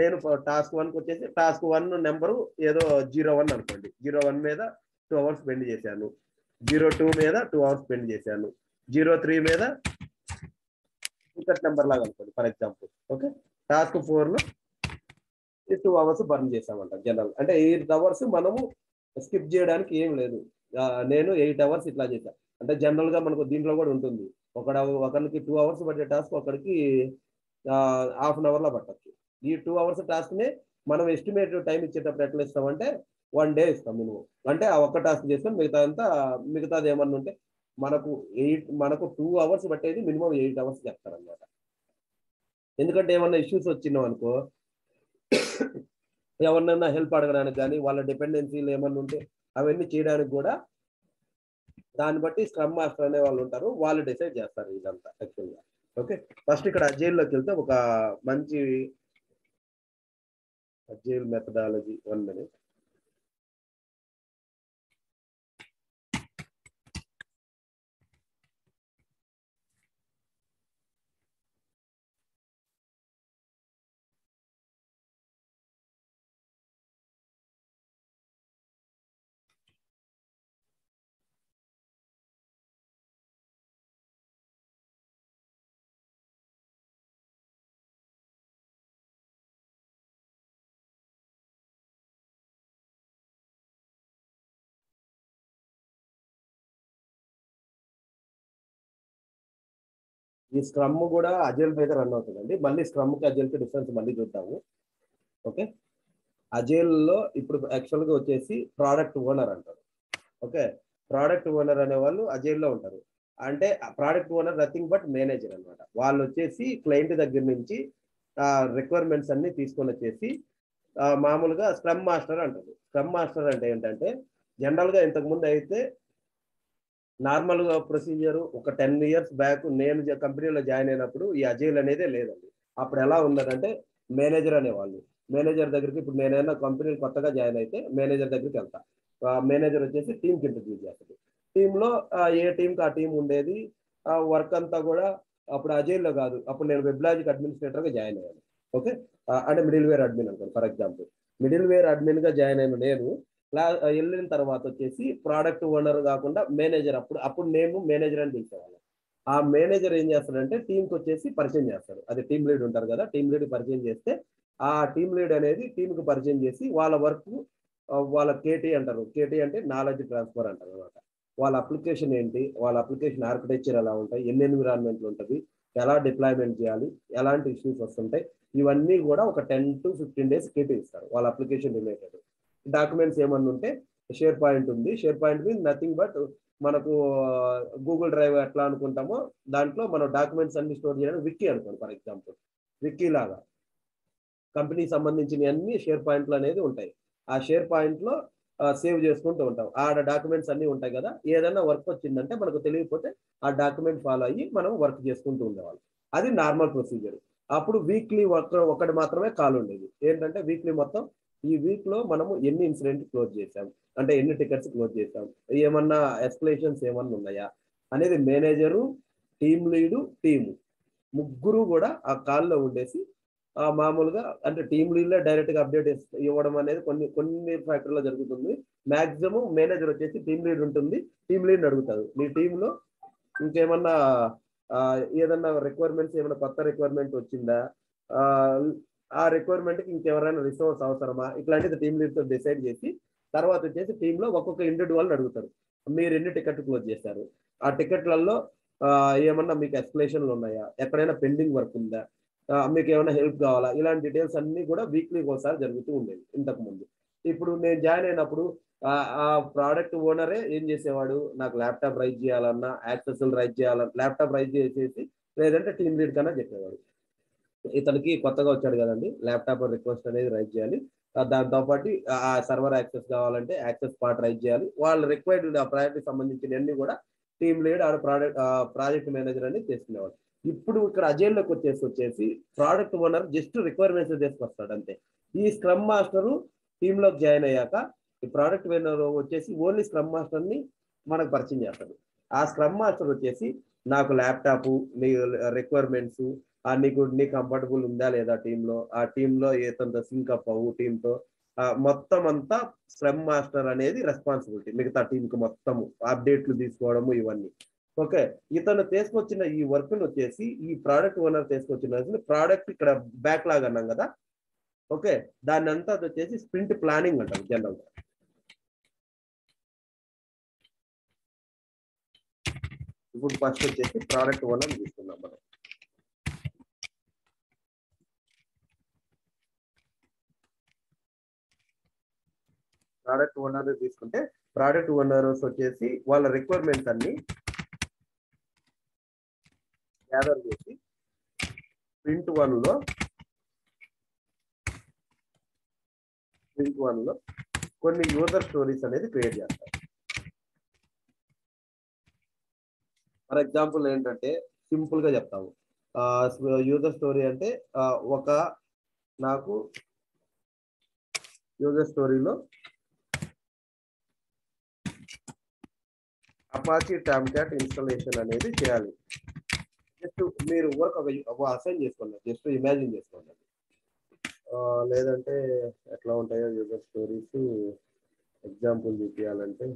నేను టాస్క్ వన్కి వచ్చేసి టాస్క్ వన్ నెంబరు ఏదో జీరో వన్ అనుకోండి. జీరో వన్ మీద టూ అవర్స్ స్పెండ్ చేశాను. జీరో టూ మీద టూ అవర్స్ స్పెండ్ చేశాను. జీరో త్రీ మీద ఇంకట్ నెంబర్ లాగా అనుకోండి ఫర్ ఎగ్జాంపుల్ ఓకే టాస్క్ ఫోర్లో టూ అవర్స్ బర్న్ చేసామంట జనరల్ అంటే ఎయిట్ అవర్స్ మనము స్కిప్ చేయడానికి ఏం లేదు. నేను ఎయిట్ అవర్స్ ఇట్లా చేశాను అంటే జనరల్గా మనకు దీంట్లో కూడా ఉంటుంది. ఒక ఒకరికి టూ అవర్స్ పట్టే టాస్క్ ఒకరికి హాఫ్ అన్ అవర్లో పట్టచ్చు. ఈ టూ అవర్స్ టాస్క్ నే మనం ఎస్టిమేట్ టైం ఇచ్చేటప్పుడు ఎట్లా ఇస్తామంటే వన్ డే ఇస్తాం మినిమం అంటే ఆ ఒక్క టాస్క్ చేస్తాం మిగతా అంతా మిగతాది ఏమన్నా ఉంటే మనకు ఎయిట్ మనకు టూ అవర్స్ పట్టేది మినిమం ఎయిట్ అవర్స్ చెప్తారనమాట ఎందుకంటే ఏమన్నా ఇష్యూస్ వచ్చినాం అనుకో ఎవరినైనా హెల్ప్ అడగడానికి కానీ వాళ్ళ డిపెండెన్సీలు ఏమన్నా ఉంటే అవన్నీ చేయడానికి కూడా దాన్ని బట్టి స్క్రమ్ మాస్టర్ అనే వాళ్ళు ఉంటారు వాళ్ళు డిసైడ్ చేస్తారు ఇదంతా యాక్చువల్గా ఓకే ఫస్ట్ ఇక్కడ జైల్లోకి వెళ్తే ఒక మంచి అజైల్ మెథడాలజీ వన్ మినిట్ ఈ స్క్రమ్ కూడా అజైల్ మీద రన్ అవుతుందండి. మళ్ళీ స్క్రమ్కి కి డిఫరెన్స్ మళ్ళీ చూద్దాము. ఓకే? అజైల్లో ఇప్పుడు యాక్చువల్గా వచ్చేసి ప్రోడక్ట్ ఓనర్ అంటారు. ఓకే? ప్రోడక్ట్ ఓనర్ అనే వాళ్ళు అజైల్లో ఉంటారు. అంటే product owner nothing but manager అన్నమాట. వాళ్ళు వచ్చేసి క్లయింట్ దగ్గర నుంచి రిక్వైర్మెంట్స్ అన్ని తీసుకొని వచ్చేసి మామూలుగా స్క్రమ్ మాస్టర్ అంటారు. స్క్రమ్ మాస్టర్ అంటే ఏంటంటే జనరల్గా ఇంతకుముందు అయితే నార్మల్గా ప్రొసీజర్ ఒక టెన్ ఇయర్స్ బ్యాక్ నేను కంపెనీలో జాయిన్ అయినప్పుడు ఈ అజైల్ అనేదే లేదండి. అప్పుడు ఎలా ఉన్నదంటే మేనేజర్ అనేవాళ్ళు. మేనేజర్ దగ్గరికి ఇప్పుడు నేనైనా కంపెనీ కొత్తగా జాయిన్ అయితే మేనేజర్ దగ్గరికి వెళ్తా. మేనేజర్ వచ్చేసి టీంకి ఇంటర్వ్యూ చేస్తుంది. టీంలో ఏ టీంకి ఆ టీం ఉండేది వర్క్ అంతా కూడా అప్పుడు అజైల్లో కాదు. అప్పుడు నేను వెబ్లాజిక్ అడ్మినిస్ట్రేటర్గా జాయిన్ అయ్యాను. ఓకే? అంటే మిడిల్ వేర్ అడ్మిన్ అనుకోండి ఫర్ ఎగ్జాంపుల్. మిడిల్ వేర్ అడ్మిన్గా జాయిన్ అయిన నేను లా వెళ్ళిన తర్వాత వచ్చేసి ప్రోడక్ట్ ఓనర్ కాకుండా మేనేజర్ అప్పుడు అప్పుడు నేను మేనేజర్ అని పిలిచేవాళ్ళం. ఆ మేనేజర్ ఏం చేస్తాడంటే టీంకి వచ్చేసి పరిచయం చేస్తాడు. అది టీమ్ లీడ్ ఉంటారు కదా టీమ్ లీడ్ పరిచయం చేస్తే ఆ టీమ్ లీడ్ అనేది టీంకి పరిచయం చేసి వాళ్ళ వర్క్ వాళ్ళ కేటీ అంటారు. కేటీ అంటే నాలెడ్జ్ ట్రాన్స్ఫర్ అంటారు అనమాట వాళ్ళ అప్లికేషన్ ఏంటి వాళ్ళ అప్లికేషన్ ఆర్కిటెక్చర్ ఎలా ఉంటాయి ఎన్ని ఎన్విరాన్మెంట్లు ఉంటుంది ఎలా డిప్లాయ్మెంట్ చేయాలి ఎలాంటి ఇష్యూస్ వస్తుంటాయి ఇవన్నీ కూడా ఒక ten to fifteen days KT ఇస్తారు. వాళ్ళ అప్లికేషన్ రిలేటెడ్ డాక్యుమెంట్స్ ఏమన్నా ఉంటే షేర్ పాయింట్ ఉంది. షేర్ పాయింట్ మీద నథింగ్ బట్ మనకు గూగుల్ డ్రైవ్ ఎట్లా అనుకుంటామో దాంట్లో మనం డాక్యుమెంట్స్ అన్ని స్టోర్ చేయడానికి విక్కీ అనుకోండి ఫర్ ఎగ్జాంపుల్. విక్కీ లాగా. కంపెనీకి సంబంధించిన అన్ని షేర్ పాయింట్లు అనేది ఉంటాయి. ఆ షేర్ పాయింట్లో సేవ్ చేసుకుంటూ ఉంటాం. ఆడ డాక్యుమెంట్స్ అన్ని ఉంటాయి కదా ఏదైనా వర్క్ వచ్చిందంటే మనకు తెలియకపోతే ఆ డాక్యుమెంట్ ఫాలో అయ్యి మనం వర్క్ చేసుకుంటూ ఉండేవాళ్ళం. అది నార్మల్ ప్రొసీజర్. అప్పుడు వీక్లీ వర్క్ ఒకటి మాత్రమే కాల్ ఉండేది. ఏంటంటే వీక్లీ మొత్తం ఈ వీక్లో మనము ఎన్ని ఇన్సిడెంట్ క్లోజ్ చేసాం అంటే ఎన్ని టికెట్స్ క్లోజ్ చేసాం ఏమన్నా ఎక్స్ప్లెనేషన్స్ ఏమన్నా ఉన్నాయా? అనేది మేనేజరు టీమ్ లీడు టీము. ముగ్గురు కూడా ఆ కాల్లో ఉండేసి ఆ మామూలుగా అంటే టీమ్ లీడ్లో డైరెక్ట్గా అప్డేట్ ఇవ్వడం అనేది కొన్ని కొన్ని ఫ్యాక్టరీలో జరుగుతుంది. మాక్సిమం మేనేజర్ వచ్చేసి టీమ్ లీడ్ ఉంటుంది. టీమ్ లీడ్ అడుగుతారు మీ టీంలో ఇంకేమన్నా ఏదన్నా రిక్వైర్మెంట్స్ ఏమైనా కొత్త రిక్వైర్మెంట్ వచ్చిందా? ఆ, రిక్వైర్మెంట్కి ఇంకెవరైనా రిసోర్స్ అవసరమా? ఇట్లాంటిది టీమ్ లీడ్తో డిసైడ్ చేసి తర్వాత వచ్చేసి టీమ్లో ఒక్కొక్క ఇండివిజువల్ని అడుగుతారు. మీరు ఎన్ని టికెట్ క్లోజ్ చేశారు? ఆ టికెట్లలో ఏమన్నా మీకు ఎక్స్ప్లెనేషన్లు ఉన్నాయా? ఎక్కడైనా పెండింగ్ వర్క్ ఉందా? మీకు ఏమైనా హెల్ప్ కావాలా? ఇలాంటి డీటెయిల్స్ అన్ని కూడా వీక్లీ ఒకసారి జరుగుతూ ఉండేది ఇంతకు ముందు. ఇప్పుడు నేను జాయిన్ అయినప్పుడు ఆ- ఆ ప్రోడక్ట్ ఓనరే ఏం చేసేవాడు? నాకు ల్యాప్టాప్ రైజ్ చేయాలన్నా యాక్సెస్ రైజ్ చేయాలన్నా ల్యాప్టాప్ రైజ్ చేసేసి లేదంటే టీమ్ లీడ్ కన్నా చెప్పేవాడు. ఇతనికి కొత్తగా వచ్చాడు కదండి. ల్యాప్టాప్ రిక్వెస్ట్ అనేది రైట్ చేయాలి. ఆ దాంతో పాటు ఆ సర్వర్ యాక్సెస్ కావాలంటే యాక్సెస్ పార్ట్ రైట్ చేయాలి. వాళ్ళ రిక్వైర్డ్ ఆ ప్రాజెక్ట్ సంబంధించిన అన్ని కూడా టీమ్ లీడ్ ఆ ప్రాడక్ట్ ప్రాజెక్ట్ మేనేజర్ అనేది చేసుకునేవాడు ఇప్పుడు ఇక్కడ అజైల్లోకి వచ్చేసి వచ్చేసి ప్రోడక్ట్ ఓనర్ జస్ట్ రిక్వైర్మెంట్స్ తీసుకొస్తాడు అంతే. ఈ స్క్రమ్ మాస్టర్ టీంలోకి జాయిన్ అయ్యాక ఈ ప్రోడక్ట్ ఓనర్ వచ్చేసి ఓన్లీ స్క్రమ్ మాస్టర్ని మనకు పరిచయం చేస్తాడు. ఆ స్క్రమ్ మాస్టర్ వచ్చేసి నాకు ల్యాప్టాప్ రిక్వైర్మెంట్స్ ఆ నీకు నీ కంఫర్టబుల్ ఉందా లేదా టీంలో ఆ టీంలో ఏతంత సింక్ అప్ అవ్వు టీంతో మొత్తం అంతా స్క్రమ్ మాస్టర్ అనేది రెస్పాన్సిబిలిటీ మిగతా టీంకి మొత్తం అప్డేట్లు తీసుకోవడము ఇవన్నీ. ఓకే ఇతను తీసుకొచ్చిన ఈ వర్క్ వచ్చేసి ఈ ప్రోడక్ట్ ఓనర్ తీసుకొచ్చిన ప్రోడక్ట్ ఇక్కడ బ్యాక్ లాగ్ అన్నాం కదా? ఓకే దాన్ని అంతా వచ్చేసి స్ప్రింట్ ప్లానింగ్ అంటారు జనరల్ ఇప్పుడు ఫస్ట్ వచ్చేసి ప్రోడక్ట్ ఓనర్ తీసుకున్నాం మనం. ప్రోడక్ట్ ఓనర్ తీసుకుంటే ప్రోడక్ట్ ఓనర్స్ వచ్చేసి వాళ్ళ రిక్వైర్మెంట్స్ అన్ని గ్యాదర్ చేసి ప్రింట్ వన్లో ప్రింట్ వన్లో కొన్ని యూజర్ స్టోరీస్ అనేది క్రియేట్ చేస్తారు. ఫర్ ఎగ్జాంపుల్ ఏంటంటే సింపుల్గా చెప్తాము. యూజర్ స్టోరీ అంటే ఒక నాకు యూజర్ స్టోరీలో అపాచీ టామ్ క్యాట్ ఇన్స్టాలేషన్ అనేది చేయాలి. జస్ట్ మీరు వర్క్ ఒక అసైన్ చేసుకోండి. జస్ట్ ఇమాజిన్ చేసుకోండి. లేదంటే ఎట్లా ఉంటాయో యూజర్ స్టోరీస్ ఎగ్జాంపుల్ చూపించాలంటే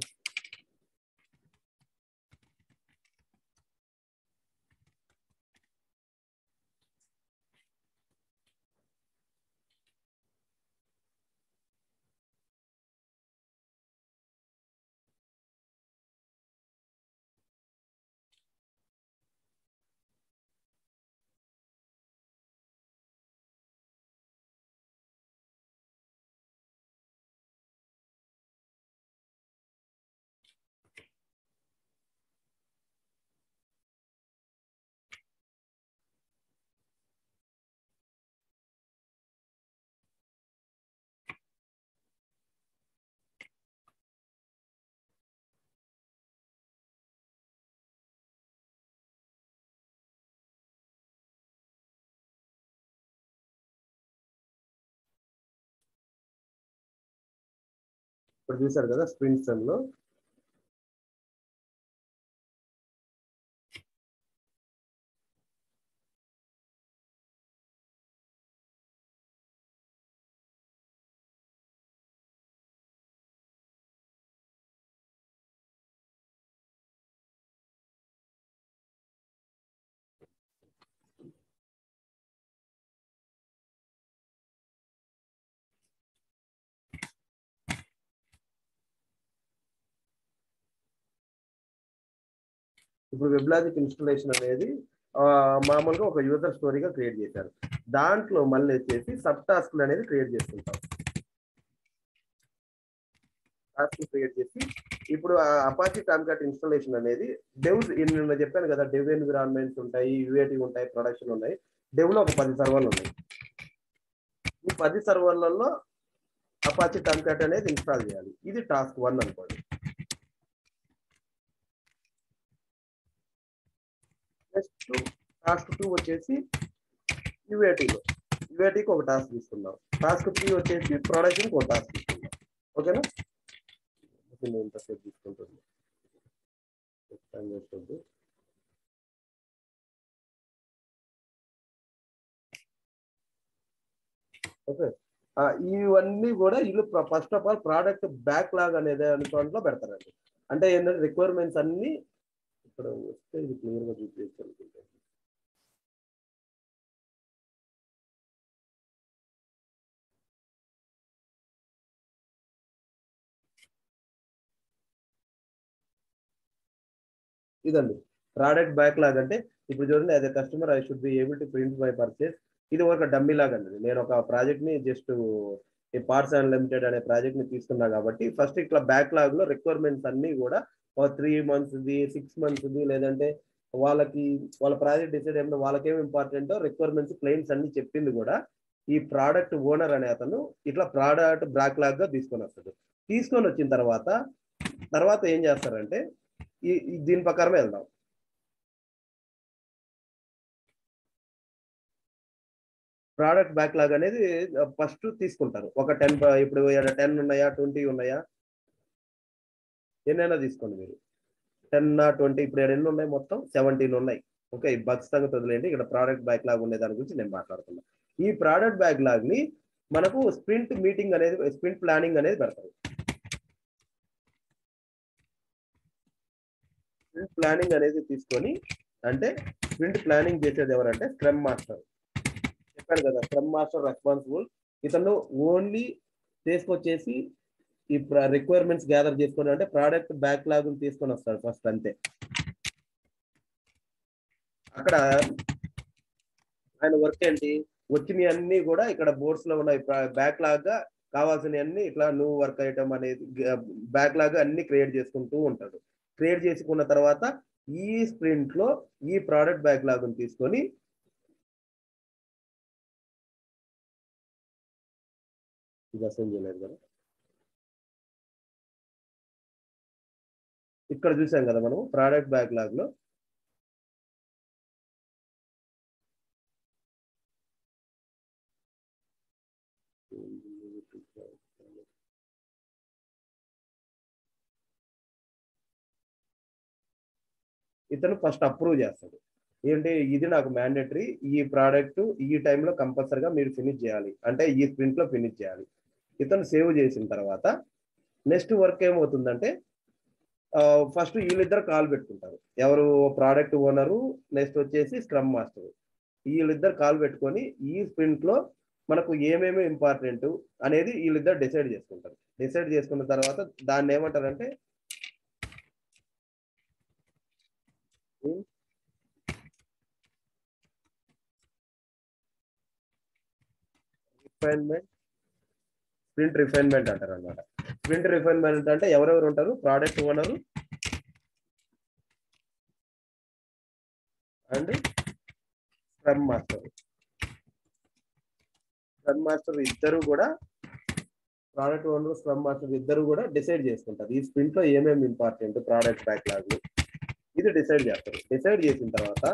ఇప్పుడు చూసారు కదా స్ప్రింట్లో ఇప్పుడు వెబ్లాజిక్ ఇన్స్టలేషన్ అనేది మామూలుగా ఒక యూజర్ స్టోరీగా క్రియేట్ చేశారు. దాంట్లో మళ్ళీ వచ్చేసి సబ్ టాస్క్లు అనేది క్రియేట్ చేసుకుంటాం టాస్క్ క్రియేట్ చేసి ఇప్పుడు అపాచీ టామ్కాట్ ఇన్స్టాలేషన్ అనేది డెవ్స్ నిన్న చెప్పాను కదా డెవ్ ఎన్విరాన్మెంట్స్ ఉంటాయి యూఏటి ఉంటాయి ప్రొడక్షన్ ఉన్నాయి. డెవ్లో ఒక పది సర్వర్లు ఉన్నాయి. ఈ పది సర్వర్లలో అపాచీ టామ్కాట్ అనేది ఇన్స్టాల్ చేయాలి. ఇది టాస్క్ వన్ అనుకోండి. నెక్స్ట్ టాస్క్ టూ వచ్చేసి యుఏటీలో యుఏటీకి ఒక టాస్క్ తీసుకుందాం. టాస్క్ త్రీ వచ్చేసి ప్రొడక్షన్కి ఒక టాస్క్ తీసుకుందాం. ఓకేనా? ఇంతసేపు తీసుకుంటుంది చేస్తుంది ఓకే. ఇవన్నీ కూడా వీళ్ళు first of all product backlog అనేది దాంట్లో పెడతారండి. అంటే ఏంటంటే రిక్వైర్మెంట్స్ అన్ని ఇక్కడ వస్తే ఇది క్లియర్గా చూపించాలనుకుంటే ఇదండి. ప్రోడక్ట్ బ్యాక్ లాగ్ అంటే ఇప్పుడు చూడండి as a customer I should be able to print my purchase ఇది ఒక డమ్మీ లాగా అండి. నేను ఒక ప్రాజెక్ట్ని జస్ట్ ఈ పార్ట్స్ అన్లిమిటెడ్ అనే ప్రాజెక్ట్ని తీసుకున్నా కాబట్టి ఫస్ట్ ఇట్లా బ్యాక్ లాగ్లో రిక్వైర్మెంట్స్ అన్ని కూడా త్రీ మంత్స్ది సిక్స్ మంత్స్ది లేదంటే వాళ్ళకి వాళ్ళ ప్రాజెక్ట్ డిసైడ్ అయిన వాళ్ళకేం ఇంపార్టెంటో రిక్వైర్మెంట్స్ క్లెయిమ్స్ అన్ని చెప్పింది కూడా ఈ ప్రోడక్ట్ ఓనర్ అనే అతను ఇట్లా ప్రోడక్ట్ బ్లాక్ లాగ్గా తీసుకొని వస్తాడు. తీసుకొని వచ్చిన తర్వాత తర్వాత ఏం చేస్తారంటే ఈ దీని ప్రకారమే వెళ్దాం. ప్రోడక్ట్ బ్యాక్లాగ్ అనేది ఫస్ట్ తీసుకుంటారు. ఒక టెన్ ఇప్పుడు టెన్ ఉన్నాయా ట్వంటీ ఉన్నాయా ఎన్నైనా తీసుకోండి మీరు. టెన్ ట్వంటీ ఇప్పుడు ఎన్ని ఉన్నాయి మొత్తం? సెవెంటీన్ ఉన్నాయి. ఓకే బగ్స్ సంగతి వదిలేండి ఇక్కడ ప్రోడక్ట్ బ్యాక్ లాగ్ ఉండే దాని గురించి నేను మాట్లాడుతున్నా. ఈ ప్రోడక్ట్ బ్యాక్ లాగ్ని మనకు స్ప్రింట్ మీటింగ్ అనేది స్ప్రింట్ ప్లానింగ్ అనేది పెడతారు. స్ప్రింట్ ప్లానింగ్ అనేది తీసుకొని అంటే స్ప్రింట్ ప్లానింగ్ చేసేది ఎవరంటే స్క్రమ్ మాస్టర్ చెప్పాను కదా స్క్రమ్ మాస్టర్ రెస్పాన్సిబుల్ ఇతను ఓన్లీ తీసుకొచ్చేసి ఈ రిక్వైర్మెంట్స్ గ్యాదర్ చేసుకుని అంటే ప్రోడక్ట్ బ్యాక్లాగ్ తీసుకొని వస్తాడు ఫస్ట్ అంతే. అక్కడ ఆయన వర్క్ ఏంటి? వచ్చినవి అన్ని కూడా ఇక్కడ బోర్డ్స్లో ఉన్నాయి. బ్యాక్లాగ్గా కావాల్సినవి అన్ని ఇట్లా నువ్వు వర్క్ ఐటమ్ అనేది బ్యాక్లాగ్ అన్ని క్రియేట్ చేసుకుంటూ ఉంటాడు. క్రియేట్ చేసుకున్న తర్వాత ఈ స్ప్రింట్లో ఈ ప్రోడక్ట్ బ్యాక్లాగ్ తీసుకొని ఇది అసలు చేయలేదు కదా. ఇక్కడ చూసాం కదా మనం ప్రోడక్ట్ బ్యాక్లాగ్లో. ఇతను ఫస్ట్ అప్రూవ్ చేస్తాడు. ఏంటి? ఇది నాకు మ్యాండేటరీ ఈ ప్రోడక్ట్ ఈ టైంలో కంపల్సరిగా మీరు ఫినిష్ చేయాలి. అంటే ఈ స్ప్రింట్లో ఫినిష్ చేయాలి. ఇతను సేవ్ చేసిన తర్వాత నెక్స్ట్ వర్క్ ఏమవుతుందంటే ఫస్ట్ వీళ్ళిద్దరు కాల్ పెట్టుకుంటారు. ఎవరు ప్రోడక్ట్ ఓనరు నెక్స్ట్ వచ్చేసి స్క్రమ్ మాస్టర్ వీళ్ళిద్దరు కాల్ పెట్టుకొని ఈ స్ప్రింట్లో మనకు ఏమేమి ఇంపార్టెంట్ అనేది వీళ్ళిద్దరు డిసైడ్ చేసుకుంటారు. డిసైడ్ చేసుకున్న తర్వాత దాన్ని ఏమంటారంటే రిఫైన్మెంట్ స్ప్రింట్ రిఫైన్మెంట్ అంటారు అనమాట. స్ప్రింట్ రిఫైన్మెంట్ అంటే ఎవరెవరు ఉంటారు? Product owner and scrum master scrum master ఇద్దరు కూడా ప్రోడక్ట్ ఓనర్ స్క్రమ్ మాస్టర్ ఇద్దరు కూడా డిసైడ్ చేసుకుంటారు. ఈ స్ప్రింట్లో ఏమేమి ఇంపార్టెంట్ ప్రోడక్ట్ బ్యాక్లాగ్ ఇది డిసైడ్ చేస్తారు. డిసైడ్ చేసిన తర్వాత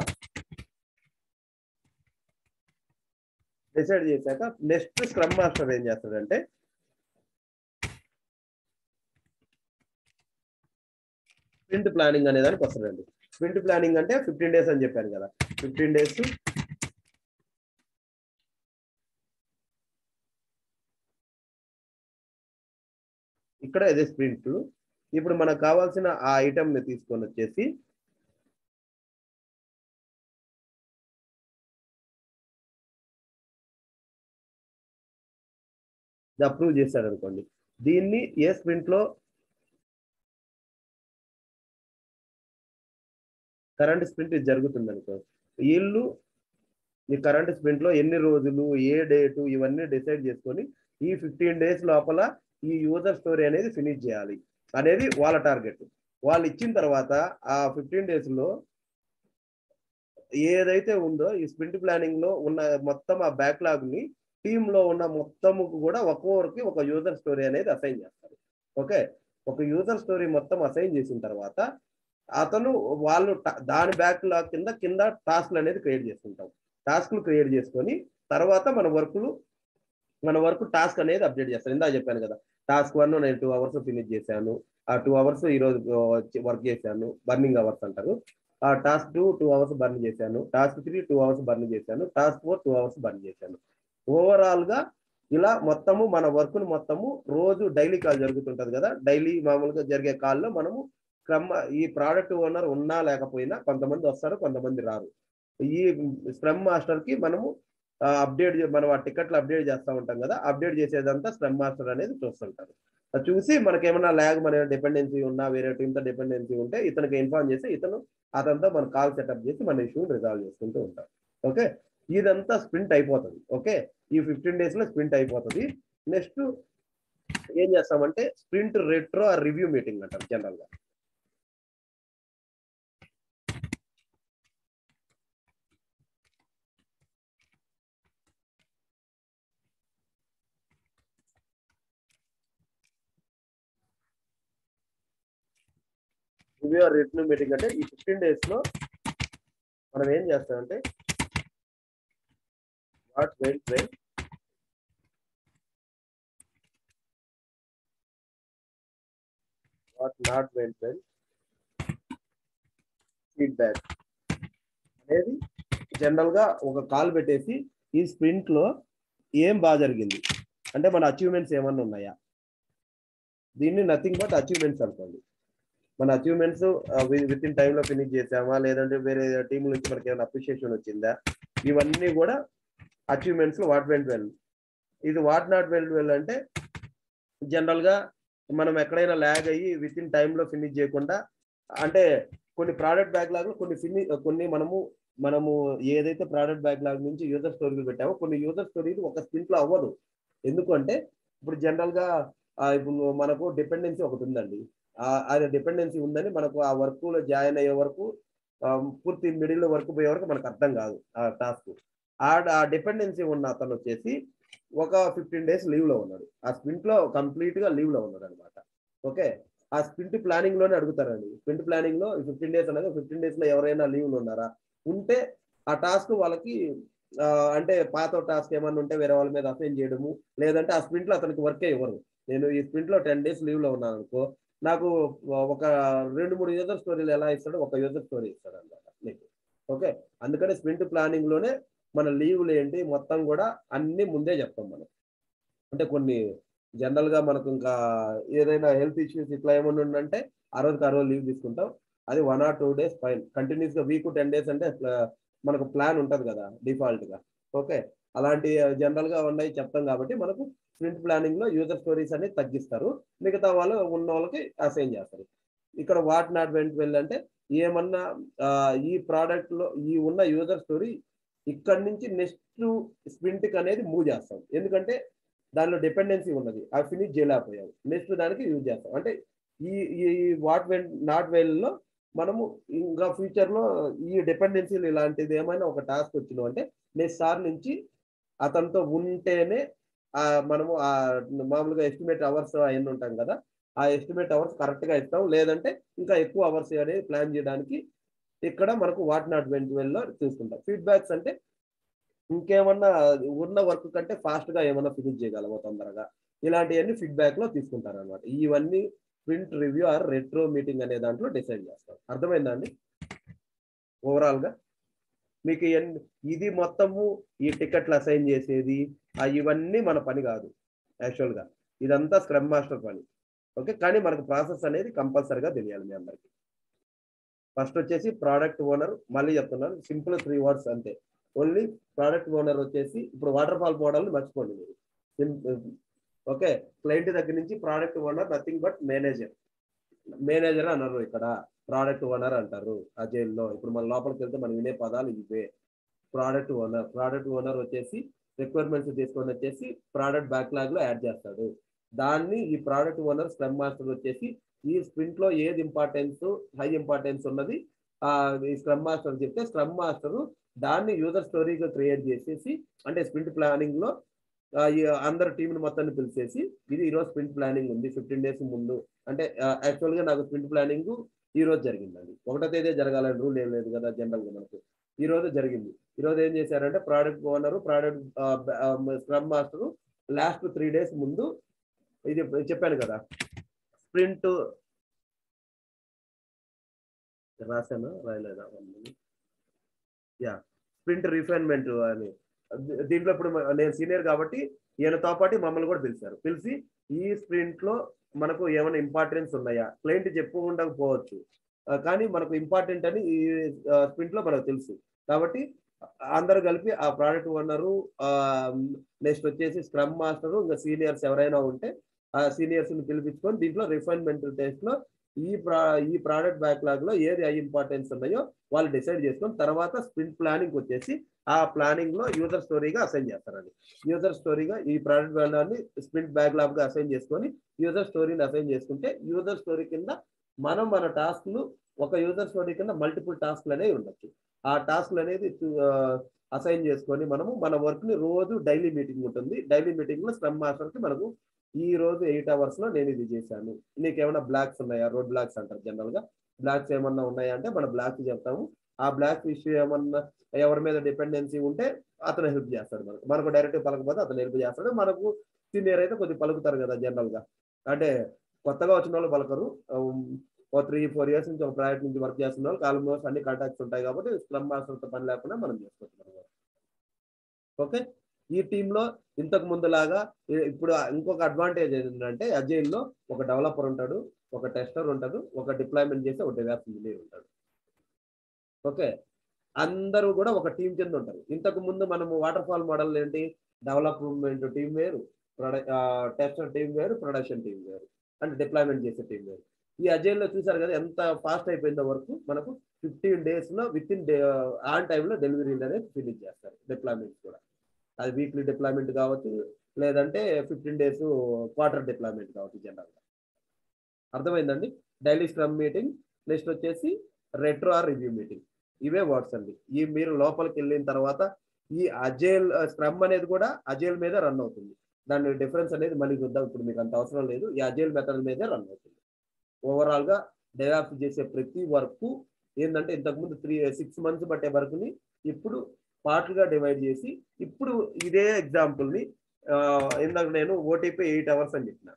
డిసైడ్ చేశాక నెక్స్ట్ స్క్రమ్ మాస్టర్ ఏం చేస్తాడంటే స్ప్రింట్ ప్లానింగ్ అనే దానికి వస్తుందండి స్ప్రింట్ ప్లానింగ్ అంటే ఫిఫ్టీన్ డేస్ అని చెప్పాను కదా. ఫిఫ్టీన్ డేస్ ఇక్కడ ఇదే స్ప్రింట్ ఇప్పుడు మనకు కావాల్సిన ఆ ఐటమ్ని తీసుకొని వచ్చేసి అప్రూవ్ చేశాడు అనుకోండి. దీన్ని ఏ స్ప్రింట్లో కరెంట్ స్ప్రింట్ జరుగుతుంది అనుకో వీళ్ళు ఈ కరెంట్ స్ప్రింట్లో ఎన్ని రోజులు ఏ డేటు ఇవన్నీ డిసైడ్ చేసుకొని ఈ ఫిఫ్టీన్ డేస్ లోపల ఈ యూజర్ స్టోరీ అనేది ఫినిష్ చేయాలి అనేది వాళ్ళ టార్గెట్. వాళ్ళు ఇచ్చిన తర్వాత ఆ ఫిఫ్టీన్ డేస్లో ఏదైతే ఉందో ఈ స్ప్రింట్ ప్లానింగ్లో ఉన్న మొత్తం ఆ బ్యాక్లాగ్ని టీమ్లో ఉన్న మొత్తం కూడా ఒక్కొక్కరికి ఒక యూజర్ స్టోరీ అనేది అసైన్ చేస్తారు. ఓకే? ఒక యూజర్ స్టోరీ మొత్తం అసైన్ చేసిన తర్వాత అతను వాళ్ళు దాని బ్యాక్ లా కింద కింద టాస్క్లు అనేది క్రియేట్ చేసుకుంటాం టాస్క్లు క్రియేట్ చేసుకొని తర్వాత మన వర్క్లు మన వర్క్ టాస్క్ అనేది అప్డేట్ చేస్తాను ఇందా చెప్పాను కదా టాస్క్ వన్ నేను టూ అవర్స్ ఫినిష్ చేశాను. ఆ టూ అవర్స్ ఈ రోజు వర్క్ చేశాను. బర్నింగ్ అవర్స్ అంటారు. ఆ task two two hours burn చేశాను. Task three two hours burn చేశాను. Task four two hours burn చేశాను. ఓవరాల్గా ఇలా మొత్తము మన వర్క్ను మొత్తము రోజు డైలీ కాల్ జరుగుతుంటది కదా డైలీ మామూలుగా జరిగే కాల్లో మనము క్రమ ఈ ప్రోడక్ట్ ఓనర్ ఉన్నా లేకపోయినా కొంతమంది వస్తారు కొంతమంది రారు. ఈ స్క్రమ్ మాస్టర్కి మనము అప్డేట్ మనం ఆ టికెట్లు అప్డేట్ చేస్తూ ఉంటాం కదా అప్డేట్ చేసేదంతా స్క్రమ్ మాస్టర్ అనేది చూస్తుంటారు. చూసి మనకి ఏమైనా ల్యాగ్ మన డిపెండెన్సీ ఉన్నా వేరే టీంతో డిపెండెన్సీ ఉంటే ఇతనికి ఇన్ఫార్మ్ చేసి ఇతను అతనితో మన కాల్ సెటప్ చేసి మన ఇష్యూని రిజాల్వ్ చేసుకుంటూ ఉంటాం ఓకే? ఇదంతా స్ప్రింట్ అయిపోతుంది. ఓకే? ఈ ఫిఫ్టీన్ డేస్లో స్ప్రింట్ అయిపోతుంది. నెక్స్ట్ ఏం చేస్తామంటే స్ప్రింట్ రెట్రో రివ్యూ మీటింగ్ అంటారు జనరల్గా. రివ్యూ రిటర్న్ మీటింగ్ అంటే ఈ ఫిఫ్టీన్ డేస్లో మనం ఏం చేస్తామంటే what well well what not well well feedback అనేది జనరల్గా ఒక కాల్ పెట్టేసి ఈ స్ప్రింట్లో ఏం బాగా జరిగింది? అంటే మన అచీవ్మెంట్స్ ఏమన్నా ఉన్నాయా? దీన్ని నథింగ్ బట్ అచీవ్మెంట్స్ అనుకోండి. మన అచీవ్మెంట్స్ విత్ ఇన్ టైంలో ఫినిష్ చేసామా? లేదంటే వేరే టీం నుంచి మనకి ఏమైనా అప్రిషియేషన్ వచ్చిందా? ఇవన్నీ కూడా అచీవ్మెంట్స్ వాట్ వెంట్ వెల్ ఇది వాట్ నాట్ వెల్ వెల్ అంటే జనరల్గా మనం ఎక్కడైనా ల్యాగ్ అయ్యి విత్ ఇన్ టైంలో ఫినిష్ చేయకుండా అంటే కొన్ని ప్రోడక్ట్ బ్యాక్లాగ్లో కొన్ని ఫిని కొన్ని మనము మనము ఏదైతే ప్రోడక్ట్ బ్యాక్లాగ్ నుంచి యూజర్ స్టోరీలు పెట్టామో కొన్ని యూజర్ స్టోరీలు ఒక స్ప్రింట్లో అవ్వదు. ఎందుకంటే ఇప్పుడు జనరల్గా ఇప్పుడు మనకు డిపెండెన్సీ ఒకటి ఉందండి. అది డిపెండెన్సీ ఉందని మనకు ఆ వర్క్లో జాయిన్ అయ్యే వరకు పూర్తి మిడిల్ వరకు పోయే వరకు మనకు అర్థం కాదు ఆ టాస్క్. ఆ డిపెండెన్సీ ఉన్న అతను వచ్చేసి ఒక ఫిఫ్టీన్ డేస్ లీవ్లో ఉన్నాడు. ఆ స్ప్రింట్లో కంప్లీట్గా లీవ్లో ఉన్నాడు అనమాట ఓకే? ఆ స్ప్రింట్ ప్లానింగ్లోనే అడుగుతారండి. స్ప్రింట్ ప్లానింగ్లో ఫిఫ్టీన్ డేస్ అనేది ఫిఫ్టీన్ డేస్లో ఎవరైనా లీవ్లో ఉన్నారా? ఉంటే ఆ టాస్క్ వాళ్ళకి అంటే పాత టాస్క్ ఏమన్నా ఉంటే వేరే వాళ్ళ మీద అసైన్ చేయడము లేదంటే ఆ స్ప్రింట్లో అతనికి వర్కే ఇవ్వరు. నేను ఈ స్ప్రింట్లో టెన్ డేస్ లీవ్లో ఉన్నాను అనుకో నాకు ఒక రెండు మూడు యూజర్ స్టోరీలు ఎలా ఇస్తాడో ఒక యూజర్ స్టోరీ ఇస్తాడు అనమాట మీకు ఓకే అందుకని స్ప్రింట్ ప్లానింగ్లోనే మన లీవ్లు ఏంటి మొత్తం కూడా అన్ని ముందే చెప్తాం మనం. అంటే కొన్ని జనరల్గా మనకు ఇంకా ఏదైనా హెల్త్ ఇష్యూస్ ఇట్లా ఏమన్నా ఉందంటే ఆ రోజుకి ఆ రోజు లీవ్ తీసుకుంటాం. అది one or two days fine కంటిన్యూస్గా వీక్ టెన్ డేస్ అంటే మనకు ప్లాన్ ఉంటది కదా డిఫాల్ట్గా. ఓకే అలాంటి జనరల్గా ఉన్నాయి చెప్తాం కాబట్టి మనకు స్ప్రింట్ ప్లానింగ్లో యూజర్ స్టోరీస్ అనేది తగ్గిస్తారు. మిగతా వాళ్ళు ఉన్న వాళ్ళకి అసైన్ చేస్తారు. ఇక్కడ వాట్ నాట్ వెంట్ వెల్ అంటే ఏమన్నా ఈ ప్రోడక్ట్లో ఈ ఉన్న యూజర్ స్టోరీ ఇక్కడ నుంచి నెక్స్ట్ స్ప్రింట్కి అనేది మూవ్ చేస్తాం. ఎందుకంటే దానిలో డిపెండెన్సీ ఉన్నది. ఆ ఫినిష్ చేయలేకపోయాం నెక్స్ట్ దానికి యూజ్ చేస్తాం. అంటే ఈ ఈ వాట్ వెన్ నాట్ వెల్లో మనము ఇంకా ఫ్యూచర్లో ఈ డిపెండెన్సీలు ఇలాంటిది ఏమైనా ఒక టాస్క్ వచ్చింది అంటే నెక్స్ట్ సార్ నుంచి అతనితో ఉంటేనే మనము ఆ మామూలుగా ఎస్టిమేట్ అవర్స్ అవన్నీ ఉంటాం కదా ఆ ఎస్టిమేట్ అవర్స్ కరెక్ట్గా ఇస్తాం. లేదంటే ఇంకా ఎక్కువ అవర్స్ అనేది ప్లాన్ చేయడానికి ఇక్కడ మనకు వాట్ నాట్ వెంట్లో చూసుకుంటాం. ఫీడ్బ్యాక్స్ అంటే ఇంకేమన్నా ఉన్న వర్క్ కంటే ఫాస్ట్గా ఏమన్నా ఫినిష్ చేయగలమో తొందరగా? ఇలాంటివన్నీ ఫీడ్బ్యాక్లో తీసుకుంటారు అనమాట ఇవన్నీ print review or retro meeting అనే దాంట్లో డిసైడ్ చేస్తాం. అర్థమైందండి ఓవరాల్గా ఓవరాల్గా మీకు ఇది మొత్తము ఈ టికెట్లు అసైన్ చేసేది ఇవన్నీ మన పని కాదు యాక్చువల్గా. ఇదంతా స్క్రమ్ మాస్టర్ పని. ఓకే కానీ మనకు ప్రాసెస్ అనేది కంపల్సరీగా తెలియాలి మీ అందరికి. ఫస్ట్ వచ్చేసి ప్రోడక్ట్ ఓనర్ మళ్ళీ చెప్తున్నాను సింపుల్ త్రీ వర్డ్స్ అంతే. ఓన్లీ ప్రోడక్ట్ ఓనర్ వచ్చేసి ఇప్పుడు వాటర్ ఫాల్ మోడల్ని మర్చిపోండి మీరు. ఓకే క్లయింట్ దగ్గర నుంచి product owner nothing but manager manager అన్నారు ఇక్కడ. ప్రోడక్ట్ ఓనర్ అంటారు. ఆ జైల్లో. ఇప్పుడు మన లోపలికి వెళ్తే మనం వినే పదాలు ఇవే. ప్రోడక్ట్ ఓనర్ ప్రోడక్ట్ ఓనర్ వచ్చేసి రిక్వైర్మెంట్స్ తీసుకొని వచ్చేసి ప్రోడక్ట్ బ్యాక్లాగ్లో యాడ్ చేస్తాడు. దాన్ని ఈ ప్రోడక్ట్ ఓనర్ స్క్రమ్ మాస్టర్ వచ్చేసి ఈ స్ప్రింట్లో ఏది ఇంపార్టెన్స్ హై ఇంపార్టెన్స్ ఉన్నది ఆ ఈ స్క్రమ్ మాస్టర్ చెప్తే స్క్రమ్ మాస్టర్ దాన్ని యూజర్ స్టోరీగా క్రియేట్ చేసేసి అంటే స్ప్రింట్ ప్లానింగ్లో ఈ అందరు టీంని మొత్తాన్ని పిలిచేసి ఇది ఈరోజు స్ప్రింట్ ప్లానింగ్ ఉంది ఫిఫ్టీన్ డేస్ ముందు. అంటే యాక్చువల్గా నాకు స్ప్రింట్ ప్లానింగ్ ఈ రోజు జరిగిందండి. ఒకటో తేదీ జరగాలని రూల్ ఏం లేదు కదా జనరల్గా మనకు. ఈ రోజు జరిగింది. ఈ రోజు ఏం చేశారంటే product owner product scrum master last three days ముందు ఇది చెప్పాను కదా. స్ప్రింట్ రాశాను? రాయలేదా? యా స్ప్రింట్ రిఫైన్మెంట్ అని. దీంట్లో ఇప్పుడు నేను సీనియర్ కాబట్టి ఈయనతో పాటు మమ్మల్ని కూడా పిలిచారు. పిలిచి ఈ స్ప్రింట్లో మనకు ఏమైనా ఇంపార్టెన్స్ ఉన్నాయా? క్లయింట్ చెప్పు ఉండకపోవచ్చు కానీ మనకు ఇంపార్టెంట్ అని ఈ స్ప్రింట్లో మనకు తెలుసు. కాబట్టి అందరు కలిపి ఆ ప్రోడక్ట్ ఓనరు నెక్స్ట్ వచ్చేసి స్క్రమ్ మాస్టర్ ఇంకా సీనియర్స్ ఎవరైనా ఉంటే ఆ సీనియర్స్ని పిలిపించుకొని దీంట్లో రిఫైన్మెంట్ టెస్ట్లో ఈ ప్రా ఈ ప్రోడక్ట్ బ్యాక్లాగ్లో ఏది ఐ ఇంపార్టెన్స్ ఉన్నాయో వాళ్ళు డిసైడ్ చేసుకొని తర్వాత స్ప్రింట్ ప్లానింగ్ వచ్చేసి ఆ ప్లానింగ్లో యూజర్ స్టోరీగా అసైన్ చేస్తారండి యూజర్ స్టోరీగా ఈ ప్రోడక్ట్ బ్యాక్లాగ్ని స్ప్రింట్ బ్యాక్లాగ్గా అసైన్ చేసుకొని యూజర్ స్టోరీని అసైన్ చేసుకుంటే యూజర్ స్టోరీ కింద మనం మన టాస్క్లు ఒక యూజర్ స్టోరీ కింద మల్టిపుల్ టాస్క్లు అనేవి ఉండొచ్చు. ఆ టాస్క్లు అనేది అసైన్ చేసుకొని మనము మన వర్క్ని రోజు డైలీ మీటింగ్ ఉంటుంది. డైలీ మీటింగ్లో స్క్రమ్ మాస్టర్కి మనకు ఈ రోజు ఎయిట్ అవర్స్లో నేను ఇది చేశాను. నీకు ఏమైనా బ్లాక్స్ ఉన్నాయా? రోడ్ బ్లాక్స్ అంటారు జనరల్గా బ్లాక్స్ ఏమన్నా ఉన్నాయా అంటే మన బ్లాక్స్ చెప్తాము. ఆ బ్లాక్ ఇష్యూ ఏమన్నా ఎవరి మీద డిపెండెన్సీ ఉంటే అతను హెల్ప్ చేస్తాడు మనకు. మనకు డైరెక్ట్ పలకపోతే అతను హెల్ప్ చేస్తాడు. మనకు సీనియర్ అయితే కొద్దిగా పలుకుతారు కదా జనరల్గా అంటే కొత్తగా వచ్చిన వాళ్ళు పలకరు ఓ ఒక త్రీ ఫోర్ ఇయర్స్ నుంచి ఒక ప్రాజెక్ట్ నుంచి వర్క్ చేస్తున్న వాళ్ళకి ఆల్మోస్ట్ అన్ని కాంటాక్ట్స్ ఉంటాయి కాబట్టి స్క్రమ్ మాస్టర్తో పని లేకుండా మనం చేసుకుంటున్నాం. ఓకే ఈ టీంలో ఇంతకు ముందు లాగా ఇప్పుడు ఇంకొక అడ్వాంటేజ్ ఏంటంటే అజైల్లో ఒక డెవలపర్ ఉంటాడు ఒక టెస్టర్ ఉంటాడు ఒక డిప్లాయ్మెంట్ చేసే ఒక డెవలప్ ఇంజనీర్ ఉంటాడు. ఓకే అందరూ కూడా ఒక టీం కింద ఉంటారు. ఇంతకు ముందు మనము వాటర్ ఫాల్ మోడల్ ఏంటి? డెవలప్మెంట్ టీం వేరు టెస్టర్ టీం వేరు ప్రొడక్షన్ టీం వేరు. అంటే డిప్లాయ్మెంట్ చేసే టీం వేరు. ఈ అజైల్లో చూసారు కదా ఎంత ఫాస్ట్ అయిపోయిందో వరకు మనకు ఫిఫ్టీన్ డేస్లో విత్ ఇన్ డే ఆన్ టైంలో డెలివరీ అనేది ఫినిష్ చేస్తారు డిప్లాయ్మెంట్ కూడా. అది వీక్లీ డిప్లాయ్మెంట్ కావచ్చు లేదంటే ఫిఫ్టీన్ డేస్ క్వార్టర్ డిప్లాయ్మెంట్ కావచ్చు జనరల్గా అర్థమైందండి? డైలీ స్క్రమ్ మీటింగ్ నెక్స్ట్ వచ్చేసి రెట్రో ఆర్ రివ్యూ మీటింగ్ ఇవే వర్డ్స్ అండి. ఈ మీరు లోపలికి వెళ్ళిన తర్వాత ఈ అజేల్ స్క్రమ్ అనేది కూడా అజేల్ మీద రన్ అవుతుంది. దాని డిఫరెన్స్ అనేది మళ్ళీ చూద్దాం ఇప్పుడు మీకు అంత అవసరం లేదు. ఈ అజేల్ మెథడ్ మీదే రన్ అవుతుంది. ఓవరాల్గా డెవలప్ చేసే ప్రతి వర్క్ ఏంటంటే ఇంతకుముందు త్రీ సిక్స్ మంత్స్ పట్టే వర్క్ని ఇప్పుడు పార్ట్లుగా డివైడ్ చేసి ఇప్పుడు ఇదే ఎగ్జాంపుల్ని ఇందాక నేను ఓటీపీ ఎయిట్ అవర్స్ అని చెప్పిన.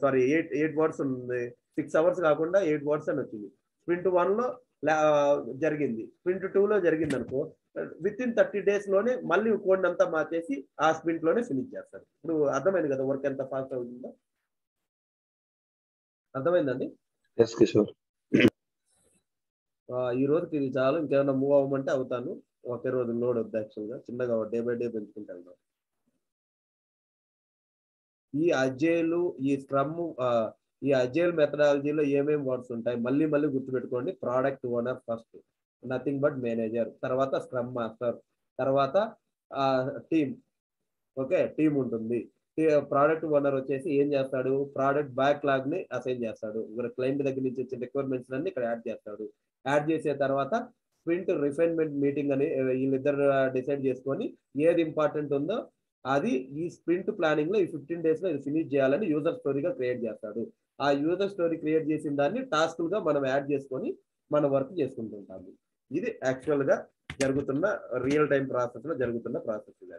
సారీ ఎయిట్ ఎయిట్ వర్డ్స్ ఉంది. సిక్స్ అవర్స్ కాకుండా ఎయిట్ వర్డ్స్ అని వచ్చింది. స్ప్రింట్ వన్లో జరిగింది. స్ప్రింట్ టూ లో జరిగింది అనుకో విత్ ఇన్ థర్టీ డేస్లోనే మళ్ళీ కోడ్ అంతా మార్చేసి ఆ స్ప్రింట్లోనే ఫినిష్ చేస్తారు. ఇప్పుడు అర్థమైంది కదా వర్క్ ఎంత ఫాస్ట్ అవుతుందో? అర్థమైందండి? ఎస్ కిషోర్ ఈ రోజుకి ఇది చాలు. ఇంకేమైనా మూవ్ అవ్వమంటే అవుతాను. ఒకే రోజు లోడ్ వద్దు యాక్చువల్గా చిన్నగా డే బై డే పెంచుకుంటాను ఈ అజేలు ఈ స్క్రమ్ ఈ అజేల్ మెథడాలజీలో ఏమేమి వర్డ్స్ ఉంటాయి? మళ్ళీ మళ్ళీ గుర్తుపెట్టుకోండి. Product owner first nothing but manager తర్వాత స్క్రమ్ మాస్టర్ తర్వాత టీమ్ ఓకే టీమ్ ఉంటుంది. ప్రోడక్ట్ ఓనర్ వచ్చేసి ఏం చేస్తాడు? ప్రోడక్ట్ బ్యాక్లాగ్ని అసైన్ చేస్తాడు. క్లయింట్ దగ్గర నుంచి వచ్చిన రిక్వైర్మెంట్స్ అన్ని ఇక్కడ యాడ్ చేస్తాడు. యాడ్ చేసిన తర్వాత స్ప్రింట్ రిఫైన్మెంట్ మీటింగ్ అని వీళ్ళిద్దరు డిసైడ్ చేసుకొని ఏది ఇంపార్టెంట్ ఉందో అది ఈ స్ప్రింట్ ప్లానింగ్లో ఈ ఫిఫ్టీన్ డేస్లో ఇది ఫినిష్ చేయాలని యూజర్ స్టోరీగా క్రియేట్ చేస్తాడు. ఆ యూజర్ స్టోరీ క్రియేట్ చేసిన దాన్ని టాస్క్గా మనం యాడ్ చేసుకొని మన వర్క్ చేసుకుంటుంటాము. ఇది యాక్చువల్గా జరుగుతున్న రియల్ టైం ప్రాసెస్లో జరుగుతున్న ప్రాసెస్ ఇది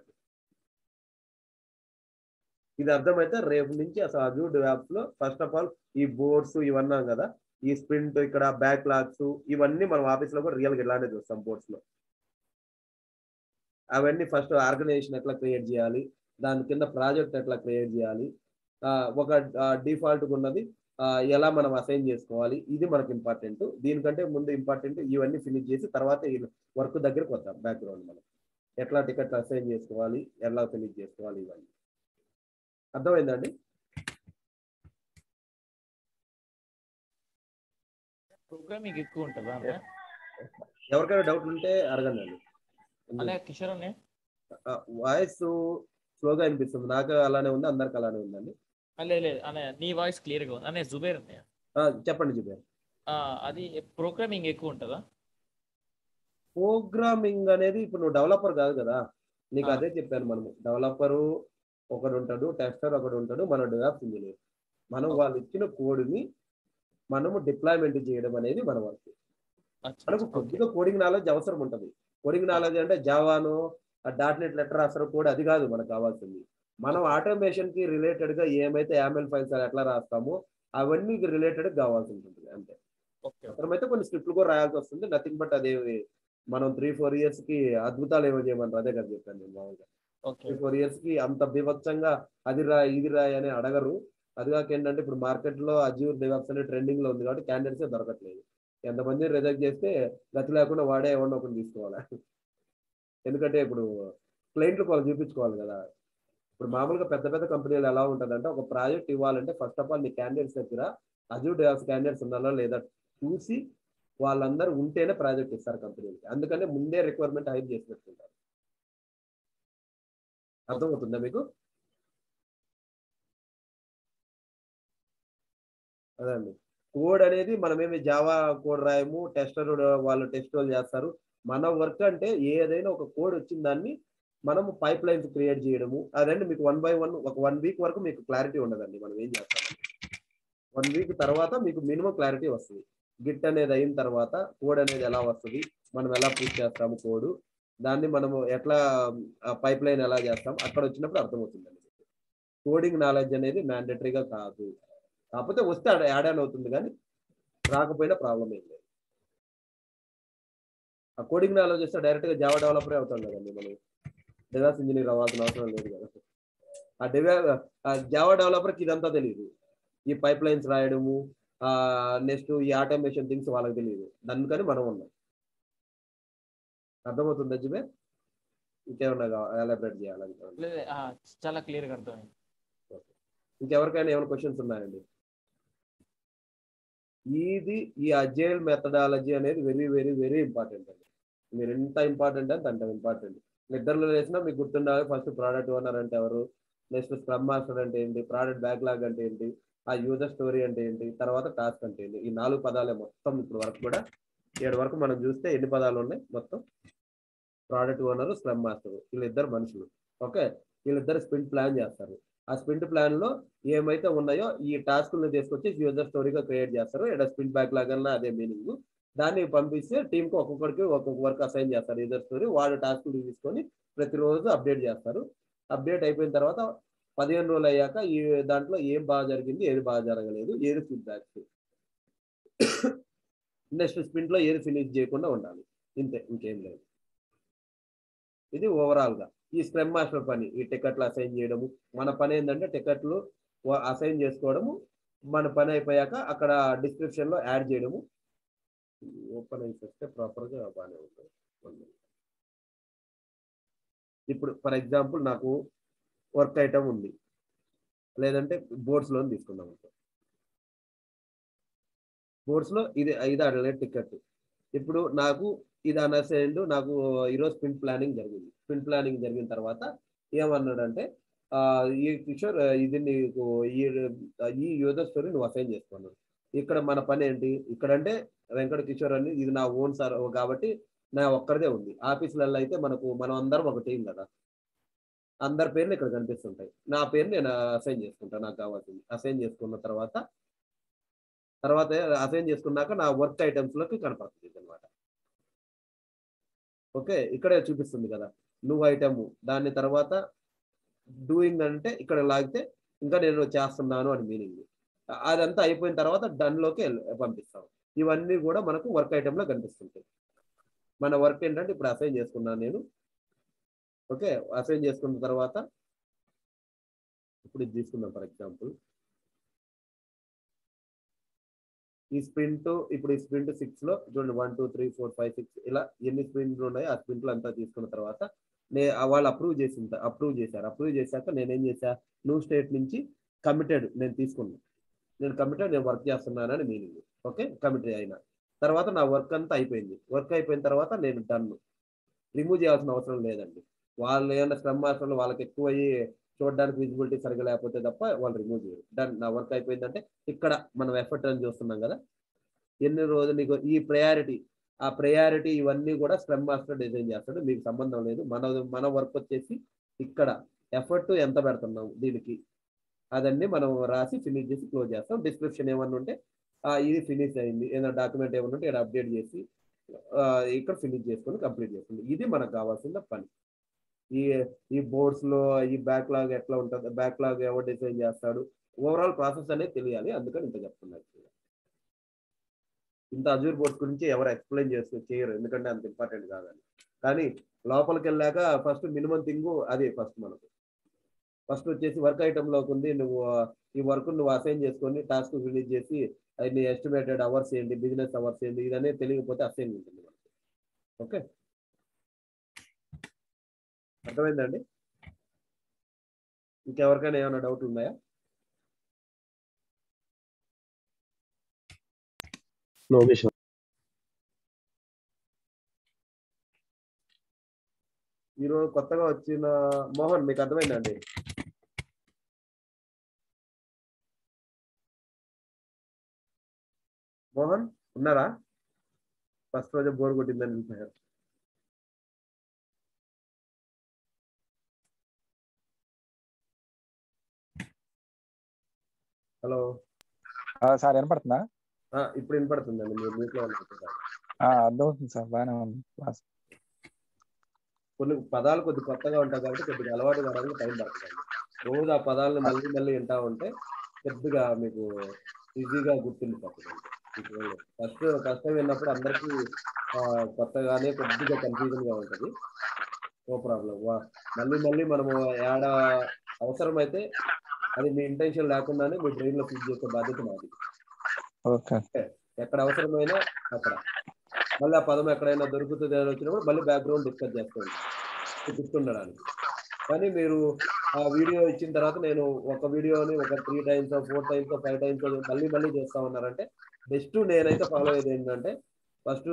ఇది అర్థమైతే రేపు నుంచి అసలు అజూడ్ యాప్స్లో ఫస్ట్ ఆఫ్ ఆల్ ఈ బోర్డ్స్ ఇవన్నాం కదా ఈ స్ప్రింట్ ఇక్కడ బ్యాక్ లాగ్స్ ఇవన్నీ మనం ఆఫీస్లో కూడా రియల్గా ఇలానే చూస్తాం బోర్డ్స్లో. అవన్నీ ఫస్ట్ ఆర్గనైజేషన్ ఎట్లా క్రియేట్ చేయాలి దాని కింద ప్రాజెక్ట్ ఎట్లా క్రియేట్ చేయాలి ఒక డిఫాల్ట్ ఉన్నది ఎలా మనం అసైన్ చేసుకోవాలి ఇది మనకు ఇంపార్టెంట్ దీనికంటే ముందు ఇంపార్టెంట్ ఇవన్నీ ఫినిష్ చేసి తర్వాత ఈ వర్క్ దగ్గరకు వద్దాం బ్యాక్గ్రౌండ్ మనం. ఎట్లా టికెట్ అసైన్ చేసుకోవాలి ఎలా ఫినిష్ చేసుకోవాలి ఇవన్నీ. అర్థమైందండి? ప్రోగ్రామింగ్ ఎక్కువ ఉంటుందా ఎవరికైనా డౌట్ ఉంటే అడగండి అనే కిషోర్ వాయిస్ స్లోగా అనిపిస్తుంది నాకు అలానే ఉంది అందరికి అలానే ఉందండి. లేదు నీ వాయిస్ క్లియర్గా ఉంది. అనే జుబేర్ అన్నయ్య? చెప్పండి ఆ, అది ప్రోగ్రామింగ్ ఎక్కువ ఉంటుందా? ప్రోగ్రామింగ్ అనేది ఇప్పుడు నువ్వు డెవలపర్ కాదు కదా. నీకు. అదే చెప్పాను మనము. డెవలపరు ఒకడు ఉంటాడు టెస్టర్ ఒకడు ఉంటాడు మన డెవలప్ ఇంజనీర్. మనం వాళ్ళు ఇచ్చిన కోడ్ని మనము డిప్లాయ్మెంట్ చేయడం అనేది మన వర్క్. మనకు. కొద్దిగా కోడింగ్ నాలెడ్జ్ అవసరం ఉంటుంది. కోడింగ్ నాలెడ్జ్ అంటే జావాను డాట్ నెట్ లెటర్ రాస్తారు కోడ్ అది కాదు మనకు కావాల్సింది. మనం ఆటోమేషన్కి రిలేటెడ్గా ఏమైతే యామెల్ ఫైల్స్ ఎట్లా రాస్తామో అవన్నీ రిలేటెడ్ కావాల్సి ఉంటుంది అంతే. అవసరమైతే కొన్ని స్క్రిప్ట్లు కూడా రాయాల్సి వస్తుంది. నథింగ్ బట్ అది మనం త్రీ ఫోర్ ఇయర్స్కి అద్భుతాలు ఏమో చేయమంటారు అదే కదా చెప్పాను నేను మామూలుగా. ఫోర్ ఇయర్స్కి అంత బీభత్సంగా అది రా ఇది అని అడగరు. అది కాక ఏంటంటే ఇప్పుడు మార్కెట్లో అజ్యూర్ డెవలప్స్ అనే ట్రెండింగ్లో ఉంది కాబట్టి క్యాండిడేట్స్ దొరకట్లేదు. ఎంతమంది రిజెక్ట్ చేస్తే గతి లేకుండా వాడే ఎవరినో ఒకరిని తీసుకోవాలి? ఎందుకంటే ఇప్పుడు క్లయింట్లు వాళ్ళు చూపించుకోవాలి కదా. ఇప్పుడు మామూలుగా పెద్ద పెద్ద కంపెనీలు ఎలా ఉంటుందంటే ఒక ప్రాజెక్ట్ ఇవ్వాలంటే ఫస్ట్ ఆఫ్ ఆల్ నీ క్యాండిడేట్స్ దగ్గర అజీవ్ డెవలప్స్ క్యాండిడేట్స్ ఉన్నారా లేదా చూసి వాళ్ళందరూ ఉంటేనే ప్రాజెక్ట్ ఇస్తారు కంపెనీలకి అందుకనే ముందే రిక్వైర్మెంట్ హైర్ చేసి పెట్టుకుంటారు. అర్థమవుతుందా మీకు? అదండి. కోడ్ అనేది మనమేమి జావా కోడ్ రాయము టెస్టర్ వాళ్ళు టెస్ట్ చేస్తారు. మన వర్క్ అంటే ఏదైనా ఒక కోడ్ వచ్చిన దాన్ని మనము పైప్ లైన్స్ క్రియేట్ చేయడము. అదండి మీకు వన్ బై వన్ ఒక వన్ వీక్ వరకు మీకు క్లారిటీ ఉండదండి మనం ఏం చేస్తాం. వన్ వీక్ తర్వాత మీకు మినిమం క్లారిటీ వస్తుంది. గిట్ అనేది అయిన తర్వాత కోడ్ అనేది ఎలా వస్తుంది మనం ఎలా పూర్తి చేస్తాము కోడ్. దాన్ని మనము ఎట్లా పైప్ లైన్ ఎలా చేస్తాం అక్కడ వచ్చినప్పుడు అర్థమవుతుందండి. కోడింగ్ నాలెడ్జ్ అనేది మ్యాండేటరీగా కాదు. కాకపోతే వస్తే యాడ్ ఆన్ అవుతుంది కానీ రాకపోయినా ప్రాబ్లం ఏం లేదు. ఆ కోడింగ్ నాలెడ్జ్ వస్తే డైరెక్ట్గా జావా డెవలపరే అవుతాం కదండి మనం. డెవాస్ ఇంజనీర్ అవ్వాల్సిన అవసరం లేదు కదా. ఆ డివా ఆ జావా డెవలపర్కి ఇదంతా తెలియదు ఈ పైప్ లైన్స్ రాయడము నెక్స్ట్ ఈ ఆటోమేషన్ థింగ్స్ వాళ్ళకి తెలియదు దానికని మనం ఉన్నాం అర్థమవుతుంది అజ్మే ఇంకేమన్నా ఎలాబరేట్ చేయాలంటే చాలా క్లియర్గా అర్థమైంది. ఇంకెవరికైనా ఏమైనా క్వశ్చన్స్ ఉన్నాయండి? ఇది ఈ అజైల్ మెథడాలజీ అనేది వెరీ వెరీ వెరీ ఇంపార్టెంట్ అండి. మీరు ఎంత ఇంపార్టెంట్ అంటే అంత ఇంపార్టెంట్ నిద్రలో వేసినా మీకు గుర్తుండాలి ఫస్ట్ ప్రోడక్ట్ ఓనర్ అంటే ఎవరు? నెక్స్ట్ స్క్రమ్ మాస్టర్ అంటే ఏంటి? ప్రోడక్ట్ బ్యాక్లాగ్ అంటే ఏంటి? ఆ యూజర్ స్టోరీ అంటే ఏంటి? తర్వాత టాస్క్ అంటే ఏంటి? ఈ నాలుగు పదాలే మొత్తం ఇప్పుడు వరకు కూడా ఏడు వరకు మనం చూస్తే ఎన్ని పదాలు ఉన్నాయి మొత్తం? ప్రోడక్ట్ ఓనర్ స్లమ్ మాస్టర్ వీళ్ళిద్దరు మనుషులు. ఓకే? వీళ్ళిద్దరు స్ప్రింట్ ప్లాన్ చేస్తారు. ఆ స్ప్రింట్ ప్లాన్లో ఏమైతే ఉన్నాయో ఈ టాస్క్లను తీసుకొచ్చి యూజర్ స్టోరీగా క్రియేట్ చేస్తారు. ఇక్కడ స్ప్రింట్ బ్యాక్ లాగా అదే మీనింగ్ దాన్ని పంపిస్తే టీంకి ఒక్కొక్కరికి ఒక్కొక్క వర్క్ అసైన్ చేస్తారు యూజర్ స్టోరీ వాళ్ళు టాస్క్ తీసుకొని ప్రతిరోజు అప్డేట్ చేస్తారు. అప్డేట్ అయిపోయిన తర్వాత పదిహేను రోజులు అయ్యాక ఈ దాంట్లో ఏం బాగా జరిగింది ఏది బాగా జరగలేదు ఏది ఫీడ్బ్యాక్స్ నెక్స్ట్ స్ప్రింట్లో ఏది ఫినిష్ చేయకుండా ఉండాలి. ఇంతే ఇంకేం లేదు. ఇది ఓవరాల్గా ఈ స్క్రమ్ మాస్టర్ పని ఈ టికెట్లు అసైన్ చేయడము. మన పని ఏంటంటే టికెట్లు అసైన్ చేసుకోవడము. మన పని అయిపోయాక అక్కడ డిస్క్రిప్షన్లో యాడ్ చేయడము. ఓపెన్ అయిపోతే ప్రాపర్గా బాగానే ఉంటుంది ఇప్పుడు ఫర్ ఎగ్జాంపుల్ నాకు వర్క్ ఐటమ్ ఉంది. లేదంటే బోర్డ్స్ లోన్ తీసుకుందాం బోర్డ్స్లో ఇది ఇది అడగలేదు టికెట్ ఇప్పుడు నాకు ఇది అనసైన్డ్ నాకు ఈరోజు స్పిన్ ప్లానింగ్ జరిగింది. స్పిన్ ప్లానింగ్ జరిగిన తర్వాత ఏమన్నాడంటే ఈ కిషోర్ ఇది నీకు ఈ ఈ యూజర్ స్టోరీ నువ్వు అసైన్ చేసుకున్నావు ఇక్కడ మన పని ఏంటి? ఇక్కడ అంటే వెంకట కిషోర్ అని ఇది నా ఓన్ సార్ కాబట్టి నా ఒక్కరిదే ఉంది. ఆఫీసులలో అయితే మనకు మనం అందరం ఒక టీం కదా. అందరి పేర్లు ఇక్కడ కనిపిస్తుంటాయి. నా పేరు నేను అసైన్ చేసుకుంటాను నాకు కావాల్సింది. అసైన్ చేసుకున్న తర్వాత తర్వాత అసైన్ చేసుకున్నాక నా వర్క్ ఐటమ్స్లోకి కనపడుతుంది అనమాట ఓకే ఇక్కడే చూపిస్తుంది కదా. నువ్వు ఐటమ్ దాని తర్వాత డూయింగ్ అంటే ఇక్కడ లాగితే ఇంకా నేను చేస్తున్నాను అని మీనింగ్ అదంతా అయిపోయిన తర్వాత డన్లోకి పంపిస్తాం. ఇవన్నీ కూడా మనకు వర్క్ ఐటెంలో లో కనిపిస్తుంటాయి. మన వర్క్ ఏంటంటే ఇప్పుడు అసైన్ చేసుకున్నాను నేను. ఓకే అసైన్ చేసుకున్న తర్వాత ఇప్పుడు ఇది తీసుకుందాం ఫర్ ఎగ్జాంపుల్ ఈ స్ప్రింట్ ఇప్పుడు ఈ స్ప్రింట్ సిక్స్లో చూడండి one two three four five six ఇలా ఎన్ని స్ప్రింట్లు ఉన్నాయో ఆ స్ప్రింట్లు అంతా తీసుకున్న తర్వాత నే వాళ్ళు అప్రూవ్ చేసి అప్రూవ్ చేశారు. అప్రూవ్ చేశాక నేనేం చేశా? న్యూ స్టేట్ నుంచి కమిటెడ్ నేను తీసుకున్నాను నేను కమిటెడ్ నేను వర్క్ చేస్తున్నానని మీనింగ్ ఓకే కమిటెడ్ అయినా. తర్వాత నా వర్క్ అంతా అయిపోయింది. వర్క్ అయిపోయిన తర్వాత నేను డన్ రిమూవ్ చేయాల్సిన అవసరం లేదండి. వాళ్ళు ఏమైనా శ్రమ మాస్టర్లు వాళ్ళకి ఎక్కువ అయ్యి చూడడానికి విజిబిలిటీ సరిగా లేకపోతే తప్ప వాళ్ళు రిమూవ్ చేయరు. డన్ నా వర్క్ అయిపోయిందంటే ఇక్కడ మనం ఎఫర్ట్ అని చూస్తున్నాం కదా. ఎన్ని రోజులు నీకు ఈ ప్రయారిటీ ఆ ప్రయారిటీ ఇవన్నీ కూడా స్క్రమ్ మాస్టర్ డిజైన్ చేస్తాడు. మీకు సంబంధం లేదు. మన మన వర్క్ వచ్చేసి ఇక్కడ ఎఫర్ట్ ఎంత పెడుతున్నాం దీనికి? అదన్నీ మనం రాసి ఫినిష్ చేసి క్లోజ్ చేస్తాం. డిస్క్రిప్షన్ ఏమన్నా ఉంటే ఆ, ఇది ఫినిష్ అయింది. ఏదైనా డాక్యుమెంట్ ఏమన్నా ఉంటే ఇక్కడ అప్డేట్ చేసి ఇక్కడ ఫినిష్ చేసుకొని కంప్లీట్ చేస్తుంది ఇది మనకు కావాల్సిన పని. ఈ ఈ బోర్డ్స్లో ఈ బ్యాక్లాగ్ ఎట్లా ఉంటుంది బ్యాక్లాగ్ ఎవరు డిజైన్ చేస్తాడు ఓవరాల్ ప్రాసెస్ అనేది తెలియాలి అందుకని ఇంత చెప్తున్నారు ఇంత అజూర్ బోర్డ్స్ గురించి ఎవరు ఎక్స్ప్లెయిన్ చేస్తూ చేయరు ఎందుకంటే అంత ఇంపార్టెంట్ కాదని. కానీ లోపలికి వెళ్ళాక ఫస్ట్ మినిమం థింగ్ అదే ఫస్ట్ మనకు. ఫస్ట్ వచ్చేసి వర్క్లోకి ఉంది నువ్వు ఈ వర్క్ నువ్వు అసైన్ చేసుకొని టాస్క్ రిలీజ్ చేసి అది నీ ఎస్టిమేటెడ్ అవర్స్ ఏంటి బిజినెస్ అవర్స్ ఏంటి ఇదనే తెలియకపోతే అసైన్ ఉంటుంది మనకి. ఓకే అర్థమైందండి? ఇంకెవరికైనా ఏమైనా డౌట్ ఉన్నాయా? ఈరోజు కొత్తగా వచ్చిన మోహన్ మీకు అర్థమైందండి? మోహన్ ఉన్నారా? ఫస్ట్ రోజు బోర్ కొట్టిందని హలో. సార్ వినపడుతుందా? ఇప్పుడు వినపడుతుందండి. మీరు మీట్లో అర్థమవుతుంది సార్. బాగానే ఉంది. క్లాస్ కొన్ని పదాలు కొద్ది కొత్తగా ఉంటాయి కాబట్టి కొద్దిగా అలవాటు కావడానికి టైం పడుతుంది. రోజు ఆ పదాలను మళ్ళీ మళ్ళీ వింటా ఉంటే పెద్దగా మీకు ఈజీగా గుర్తుండిపోతుంది ఫస్ట్ ఫస్ట్ టైం విన్నప్పుడు అందరికీ కొత్తగానే కొద్దిగా కన్ఫ్యూజన్గా ఉంటది. No problem. మళ్ళీ మళ్ళీ మనము ఏడ అవసరమైతే అది మీ ఇంటెన్షన్ లేకుండానే మీ బ్రెయిన్లో ఫీడ్ చేసే బాధ్యత నాది ఓకే. ఎక్కడ అవసరమైనా అక్కడ. మళ్ళీ ఆ పదం ఎక్కడైనా దొరుకుతుంది అని వచ్చినప్పుడు మళ్ళీ బ్యాక్గ్రౌండ్ డిస్కస్ చేస్తాను గుర్తుండడానికి. కానీ మీరు ఆ వీడియో ఇచ్చిన తర్వాత నేను ఒక వీడియోని ఒక three times four times five times మళ్ళీ మళ్ళీ చేస్తా ఉన్నారంటే బెస్ట్ నేనైతే ఫాలో అయ్యేది ఏంటంటే ఫస్ట్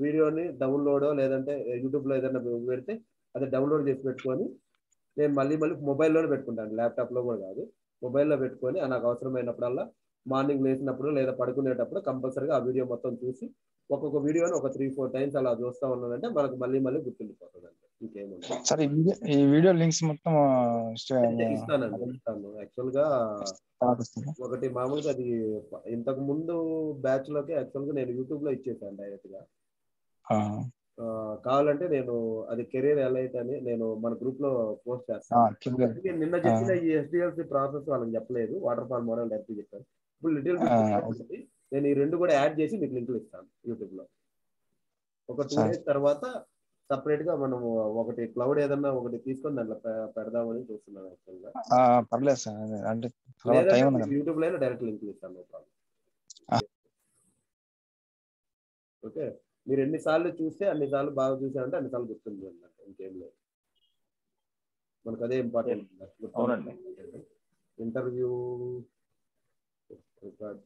వీడియోని డౌన్లోడ్ లేదంటే యూట్యూబ్లో ఏదైనా పెడితే అది డౌన్లోడ్ చేసి పెట్టుకొని నేను మళ్ళీ మళ్ళీ మొబైల్లోనే పెట్టుకుంటాను ల్యాప్టాప్లో కూడా కాదు. మొబైల్లో పెట్టుకొని నాకు అవసరమైనప్పుడల్లా మార్నింగ్ లేచినప్పుడు లేదా పడుకునేటప్పుడు కంపల్సరీగా ఆ వీడియో మొత్తం చూసి ఒక్కొక్క వీడియోని ఒక త్రీ ఫోర్ టైమ్స్ అలా చూస్తా ఉన్నానంటే మనకు మళ్ళీ మళ్ళీ గుర్తుండిపోతుంది అంతే ఇంకేముంది? సార్ ఈ వీడియో లింక్స్ మొత్తం ఇస్తానండి ఇస్తాను. యాక్చువల్గా? ఒకటి మామూలుగా అది ఇంతకు ముందు బ్యాచ్లోకి యాక్చువల్గా నేను యూట్యూబ్లో ఇచ్చేసాను డైరెక్ట్గా కావాలంటే నేను అది కెరీర్ ఎలా అయితే అని నేను మన గ్రూప్లో పోస్ట్ చేస్తాను. నిన్న చెప్పిన ఈ ఎస్డిఎల్సి ప్రాసెస్ వాళ్ళకి చెప్పలేదు. వాటర్ ఫాల్ మోడల్ డైరెక్ట్ చెప్పాను. ఇప్పుడు లిటిల్ నేను ఈ రెండు కూడా యాడ్ చేసి మీకు లింకులు ఇస్తాను యూట్యూబ్లో. ఒక టూ. డేస్ తర్వాత సపరేట్గా మనం ఒకటి క్లౌడ్ ఏదన్నా ఒకటి తీసుకొని దాంట్లో పెడదామని చూస్తున్నాను యాక్చువల్గా. పర్లేదు సార్. అంటే యూట్యూబ్లో డైరెక్ట్ లింక్ ఇస్తాను. ఓకే? మీరు ఎన్ని సార్లు చూస్తే అన్ని సార్లు బాగా చూసారంటే అన్ని సార్లు గుర్తుంది అన్నట్టు ఇంకేం లేదు. మనకు అదే ఇంపార్టెంట్. Interview record